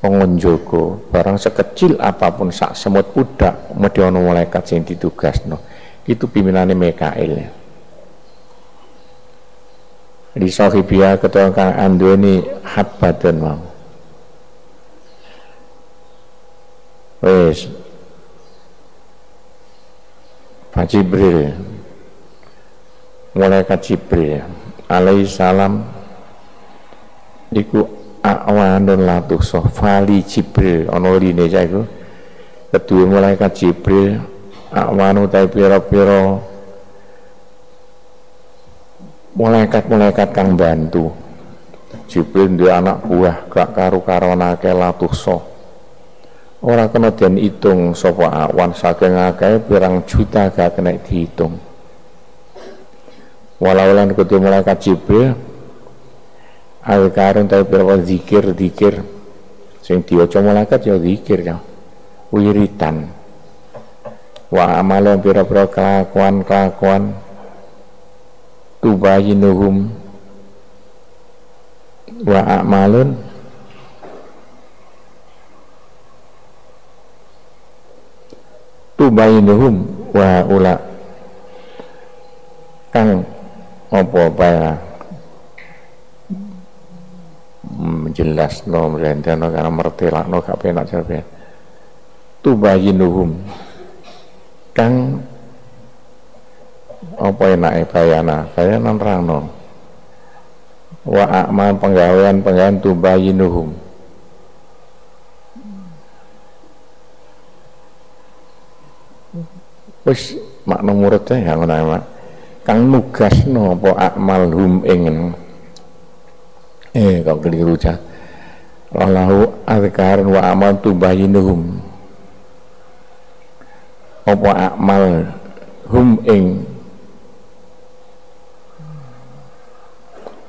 Pengunjogo barang sekecil apa pun sak semut budak mesti ana malaikat sing ditugasno. Itu pimpinane Mikail. Di sahibia ketua kang anduweni habbatun mau wes Pak Jibril. Malaikat Jibril. Alaihi salam. Iku awanun latuso fali Jibril. Ana line iku. Kedua malaikat Jibril. Awanu ta pira-pira. Malaikat-malaikat kang bantu. Jibril duwe anak buah gak karu-karonake latuso ora kena den hitung sapa awan saking akeh pirang juta gak kena dihitung. Walau lan kudu malaikat Jibril al-karun tapi berapa zikir zikir. Sing diwaca malaikat ya zikir ya. Wiritan. Wa amalan pira-pira kelakuan-kelakuan tubayinuhum wa amalun tubayinuhum wa ula. Kang apa bae menjelas no melenteno karena mertelak no gak penak jabe tubayinuhum kang apa enake bayana? Bayanan rano. Wa akmal penggawean penggawean tubayinuhum wis makna muridnya ya ngono kang nugasno akmal hum ing eh kau keliru cah Wallahu azkar wa amal tubayinuhum apa akmal hum ing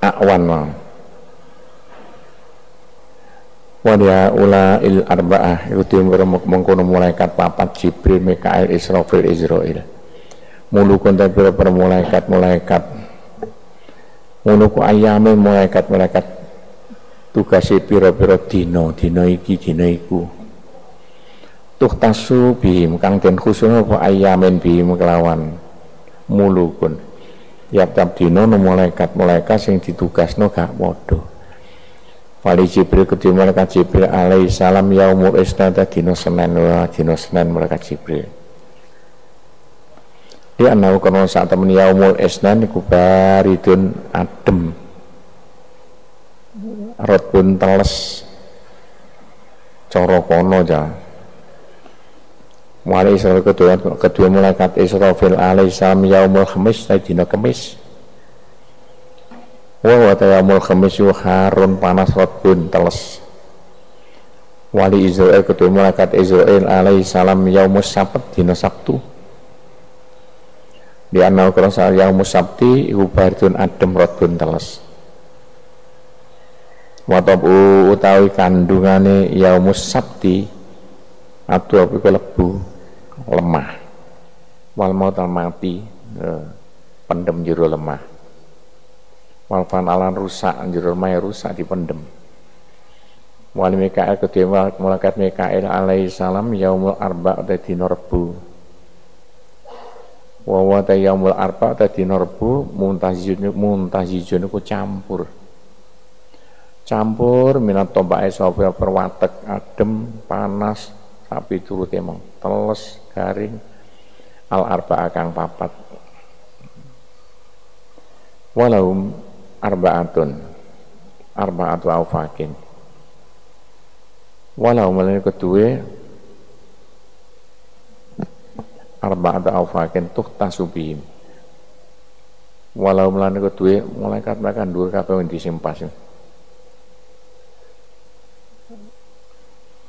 akwan ma Wadia ula il arba'ah. Itu timur mengkono malaikat papat Jibril, Mikael, Israfil, Israel mulukun ta pira-pira malaikat-malaikat ngono ku ayame malaikat-malaikat tugase pira-pira dina. Dina iki dina iku. Tuh tasu bihim. Kang den khususna apa ayamen bihim kelawan. Mulukun tiap-tiap dina no malaikat-malaikat sing ditugasno gak padha Wali Jibril ketemu malaikat Jibril alaihi salam yaumul isnada dina Senin wa dina Senin malaikat Jibril Ya anau kono saat temen yaumul esnan iku baridun adem. Rotbun teles. Coro kono ja. Wali Israel kedua, kedua malaikat Israfil alaihissalam yaumul khamis dina kemis. Wa wa yaumul khamis harun panas rotbun teles. Wali Israel kedua malaikat Israel alaihissalam yaumus sabat dina Sabtu. Di anal krosa yang musabti iku bardun adem rodbun teles. Watabu utawi kandungane yaumus sabti atu apa lebu lemah. Wal maut mati eh, pendem jero lemah wal alan rusak lemah rusak dipendem. Wal Mikael kedua malaikat Mikael alaihi salam yaumul arba' dadi rebu wa wa yaumul arba dadi norbu muntazijun muntazijun ku campur. Campur minat tombake sapa perwatek adem panas tapi turut emang teles garing al arba kang papat. Walau arbaatun. Arbaatu aufakin. Walau melalui kedua arba'ata awfakin tuh tasubihim walau melani kedua malaikat mereka ndur kabeh yang disimpas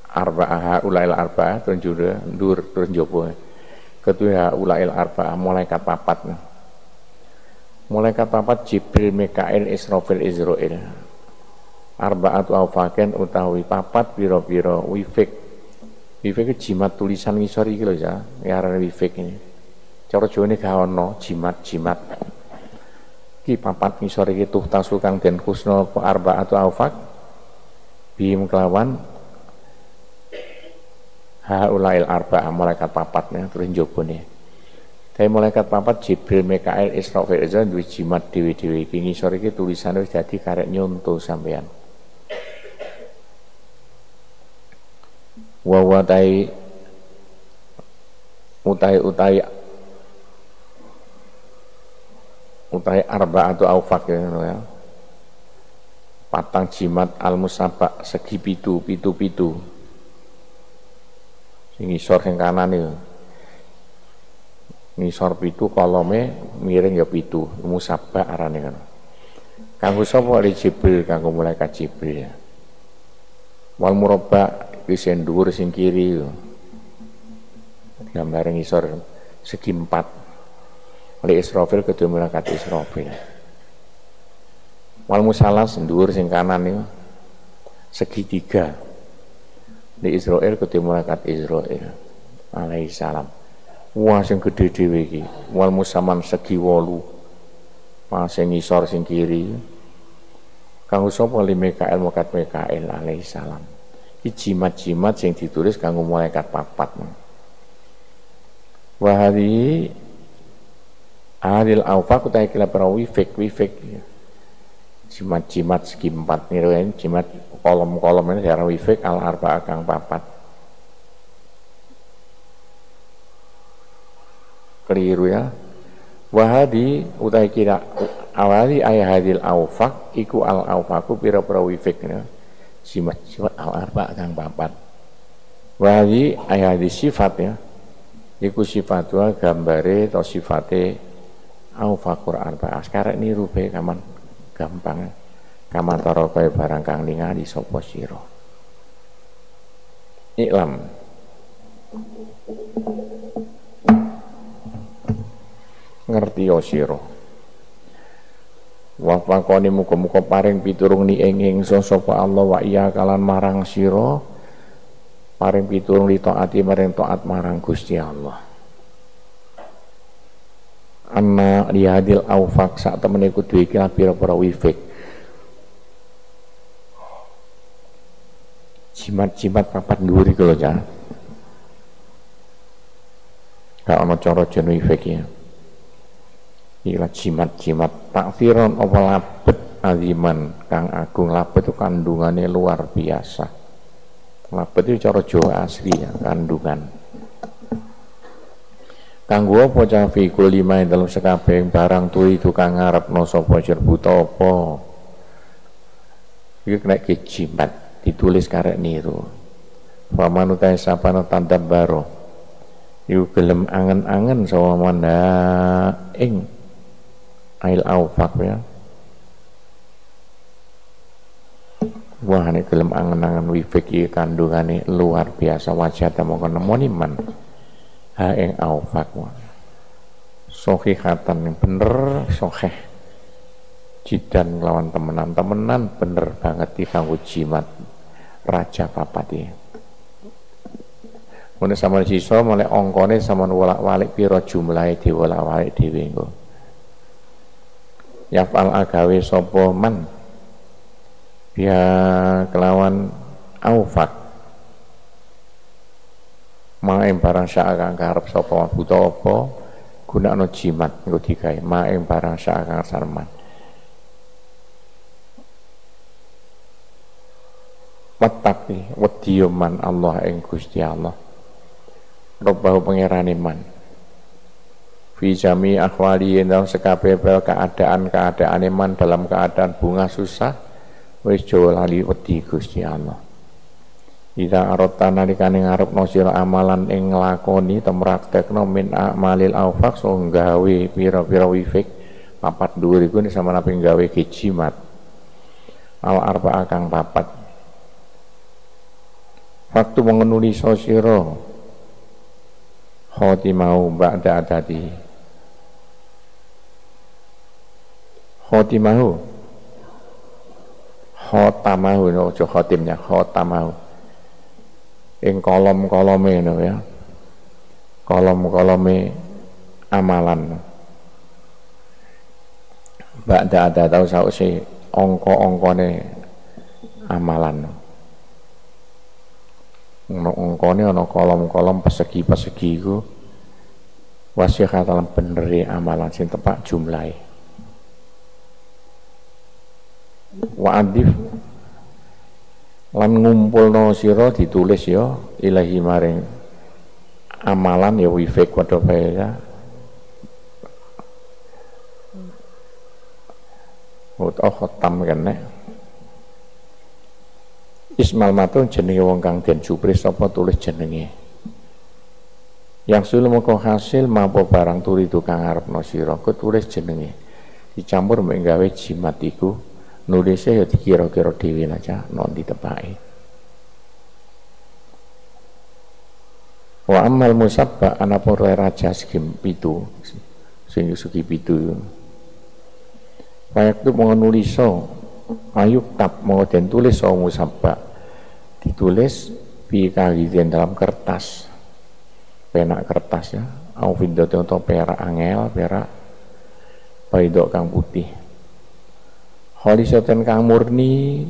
arba'ah ulail arba'ah terus ndur terus jopo ketua ulail arba'ah malaikat papat malaikat papat Jibril Mikail Israfil Israel arba'atu awfaken utawi papat biro-biro wifik. Wifik jimat tulisan ngisor iki lho ya ngarane wifik ini. Cara Jawane gak ono jimat-jimat ki papat ngisor iki tuh tasukang den kusno arba'atu awfak bim kelawan. Haulail arba'ah malaikat papatnya terus nih. Tapi malaikat papat Jibril, Mikael, Israfil itu duwe jimat dewi-dewi iki ngisor iki tulisane wis dadi karek nyonto sampean. Wa wa tai utai utai utai arba atau aufak ya, ya. Patang jimat al musabak segi pitu pitu pitu sing kanan itu ngisor pitu kolome miring ya pitu. Musabak arane kan kanggo sapa ali jibril? Kanggo malaikat jibril ya. Wal murabba sing dhuwur sing kiri gambar ngisor segi empat. Oleh Israfil kedua malaikat Israfil. Wal musalas dhuwur sing kanan itu segitiga di Israel ketemu malaikat Israel alaihi salam wah sing gede dhewe iki. Wal musaman segi wolu. Pas sing ngisor sing kiri. Kanggo sapa? Li Mikael malaikat Mikael alaihi salam. Iki jimat-jimat sing ditulis kanggo malaikat papat wa hadhi Adil awfa kutai kila para wifik wifik jimat-jimat segi empat. Nih jimat kolom-kolom ini secara wifik al arba kang papat keliru ya. Wahadi utai kira awali ayah hadil aufak iku al aufaku pira-pira wifik ya. simat simat al arba kang papat. Wahadi ayah hadil sifat ya. Iku sifatnya gambare atau sifate aufakur arba. Sekarang ini rube kaman gampang ya. Kamantara kaya barang kang ningali sapa sira? Iklam ngerti ya sira wa fakoni muga-muga paring piturung ni ing ingsun sapa Allah wa iya kalan marang sira paring piturung li taati maring taat marang Gusti Allah anna lihadil aufak sak temene kudu iki pira-pira wifik jimat-jimat papat dhuwur iku lho ya. Gak ana cara jeneng. Ila jimat-jimat takfiron apa labet aziman kang agung labet itu kandungannya luar biasa. Labet itu cara Jawa asli ya, kandungan. Kanggo apa cafi kulima dalam sekabeh barang turi itu kang ngarepno sapa buta apa. Iki kena jimat ditulis karek niru Faman utai sapana tandab baro Iku gelem angen-angen sawa manda ing ail aufak ya. Wah ini gelem angen-angen wifik iki kandungane luar biasa wajah mongko nemoni man. Ha ing aufak Sohihatan yang bener soheh jidan lawan temenan temenan bener banget di kanggo jimat raja papat ya. Mune sama sisa mulai ongkone sama wolak-walik pira jumlahe diwolak-walik dhewe engko. Yafal agawe sapa man? Ya kelawan aufak maem barang sak karep sapa buta apa? Gunakno jimat engko digawe. Maem barang sak kang sarman wattaqi wedi man Allah ing Gusti Allah. Rabbahu pangerane man fi jami akhwali dalam sekabeh keadaan-keadaan man dalam keadaan bunga susah wis jawa lali wedi Gusti Allah. Ida arota nalikane ngarepno sira amalan ing nglakoni temraktekno min amalil aufak so gawe pira-pira wifik papat dhuwur iku sama napi gawe kijimat al arba kang papat. Waktu mengenuli sosiro khotimau ba'da adati khotimahu khotamahu ojo khotimnya khotamahu ing kolom-kolome no ya. Kolom-kolome amalan. Ba'da ada tahu sausi ongko-ongkone amalan. Ongkone ono kolom-kolom persegi-persegi iku. Wasihat dalam beneri amalan sing tepak jumlahe wa adif lan ngumpulno sira ditulis ya ilahi maring amalan ya wifek padha ya. Utawa khotam kene. Ismail Matun jenenge wong kang den jupri sapa tulis jenenge? Yang sulu moko hasil mampu barang turi kang arepno sira. Tulis jenenge? Dicampur mek gawe jimat iku nulisnya ya dikira-kira dhewe aja non ditepaki wa amal musabba ana pura raja skim pitu sing suki pitu. Payak itu mau nulis so, ayuk tak mau den tulis so musabak ditulis pi kagiden dalam kertas. Penak kertas ya. Au atau perak angel perak paidok kang putih Kholisatan kang murni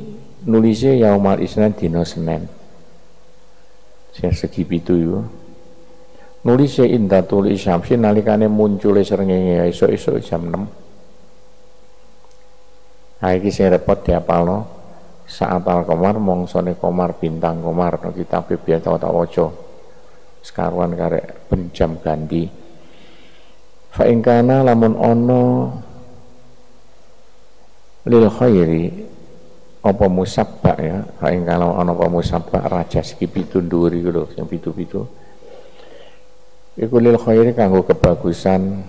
nulisnya yaumal isnan dino senen. Saya segi pitu itu nulisnya indah tulis syamsi nalikane muncul serengenge esok-esok jam 6 Nah iki sing repot diapalno. Saat al komar mongsone komar bintang komar no kitab biar tau tak waca sekaruan karek penjam ganti. Fa ingkana lamun ono lil khairi apa musabba ya? Fa ingkana ono apa musabba raja siki pitu nduri lho yang pitu-pitu. Iku lil khairi kanggo kebagusan.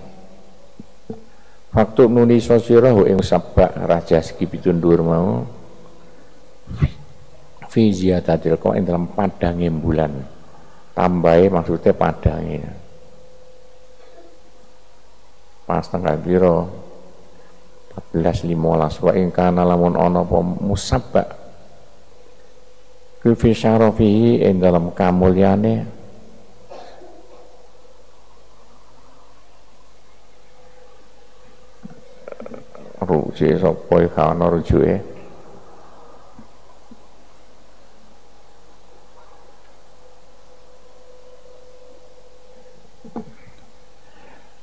Waktu nuni sosiro ing sabak raja sekipitun dur mau fi ziyadatil kok ing dalam padangnya bulan. Tambahi maksudnya padangnya pas tanggal biro 14 15 wa ing kana lamun ana apa musabba fi syarafihi ing dalam kamulyane. Rujuke sapa ya ana rujuke?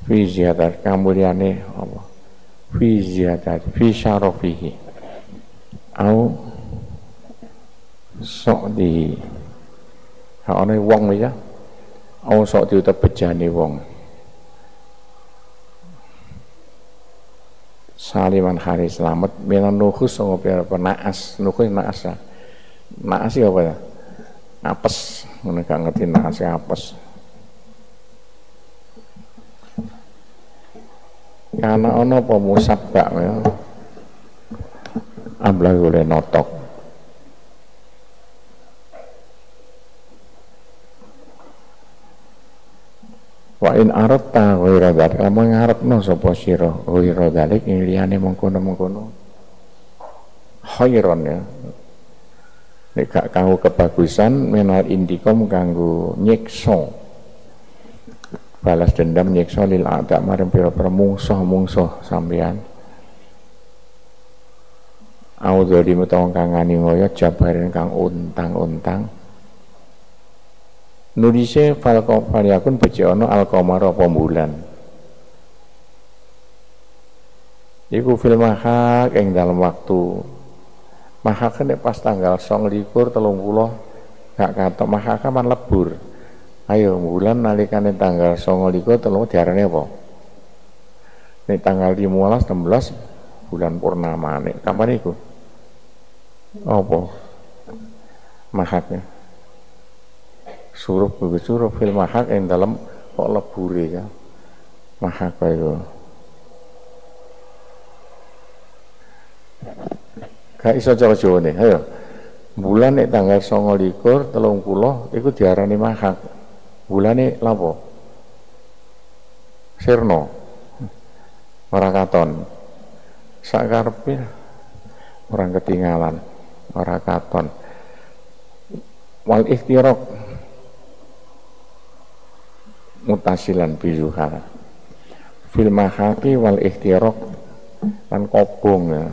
Fi ziyadat kamulyane apa fi ziyadat fi syarafihi. Au sok di ana wong ya? Au sok diutek bejane wong. Saliman hari selamat minan nuhus biar apa naas nuhus naas ya? Naas apa ya? Apes mana gak ngerti naas ya karena ono pemusabak ya? Ablah boleh notok. Wa in aratta ghaira dzalik lamun ngarepno sapa sira? Ghaira dzalik ing liyane mengkono-mengkono. Khairon ya. Nek gak kanggo kebagusan menal indikom kanggo nyiksa balas dendam nyiksa lil ada maring pira-pira mungsuh-mungsuh sampean Audhu di mutawang kang ngoyo jabarin kang untang-untang Nudise fal faliyakun beci ono al qamar apa bulan. Iku fil mahak ing dalam waktu mahak nek pas tanggal song likur telung puluh gak katok mahak man lebur. Ayo bulan nalikane tanggal song likur telung diarani apa? Nek tanggal 15 16 bulan purnama nek kapan iku? Apa? Mahaknya suruh begitu suruh fil mahak yang dalam kok leburi ya mahak itu gak iso cara Jawa nih ayo bulan nek tanggal songo likur telung puluh itu diarani mahak bulan nek lapo? Sirno. Orang katon. Sakarpe orang ketinggalan orang katon. Wal ikhtirok. Mutasilan bizuhara. Fil mahaki wal ikhtirok dan kobong ya.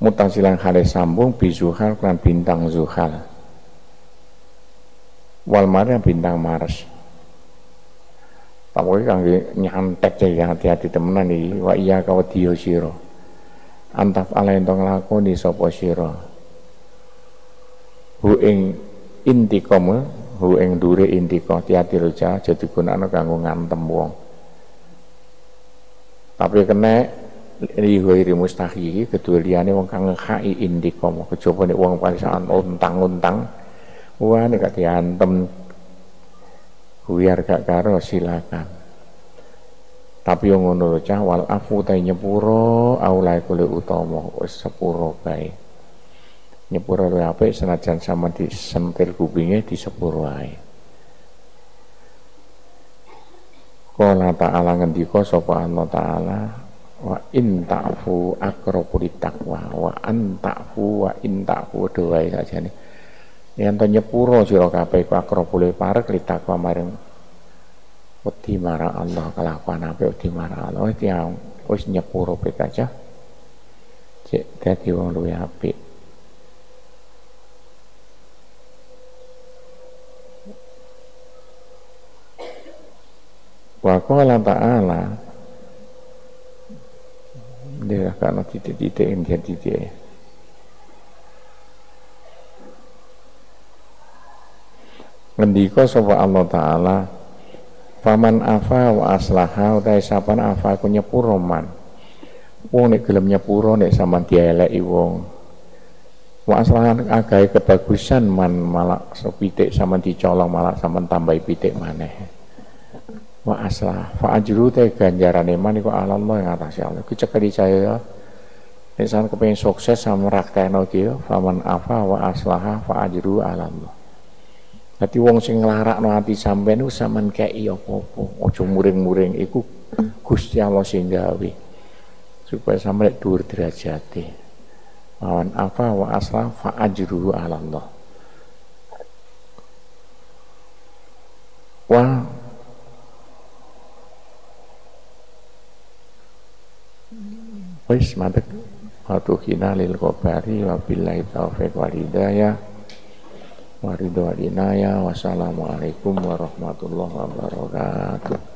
Mutasilan hale sambung bizuhal kan bintang zuhal wal maria bintang mars Pokoknya kangge nyantek ya hati-hati temenan iki wa iya ka wadiyo sira. Antaf ala ento nglakoni sapa sira. Hu ing intikom hu ing dure intiko hati-hati roja aja digunakno kanggo ngantem wong. Tapi kena li ghairi mustahi kedua liyane wong kang ngekai indika kejaba nek wong parisan untang-untang wah nek gak diantem. Biar gak karo silakan. Tapi yang ngono cah wal afu ta nyepuro aulai kule wis sepuro bae. Nyepuro luwih apik senajan sama di sentil kupinge di sepuro ae. Kala ta'ala ngendika sapa Allah ta'ala wa in ta'fu akrabu taqwa wa an ta'fu wa in ta'fu saja yang to nyepuro sira kabeh ku akrabu le parek li takwa maring wedi marang Allah kelakuan apik wedi marang Allah. Yang wis nyepuro pek aja. Cek dadi wong luwih apik. Wa qala ta'ala dia karena titik-titik yang dia titik ngendika sapa Allah taala faman afa wa aslaha utai sapan afa ku nyepuro man. Wong nek gelem nyepuro nek sampean dieleki wong. Wa aslaha agawe kebagusan man malah sepitik sampean dicolong malah sampean tambahi pitik maneh. Wa aslah fa ajru te ganjaran iman iku Allah yang atas Allah. Ku cekeli saya nek sampean kepengin sukses sama raktekno ki faman afa wa aslaha fa ajru Allah Dadi wong sing nglarakno ati sampean iku sampean kei apa-apa. Aja muring-muring. Iku Gusti Allah sing gawe. Supaya sampe dhuwur derajate. Faman afa wa aslah fa ajru ala Allah wa Wis madek Fatuhina lil kobari Wabillahi taufiq walidayah Waridhu walinaya Wassalamualaikum warahmatullahi wabarakatuh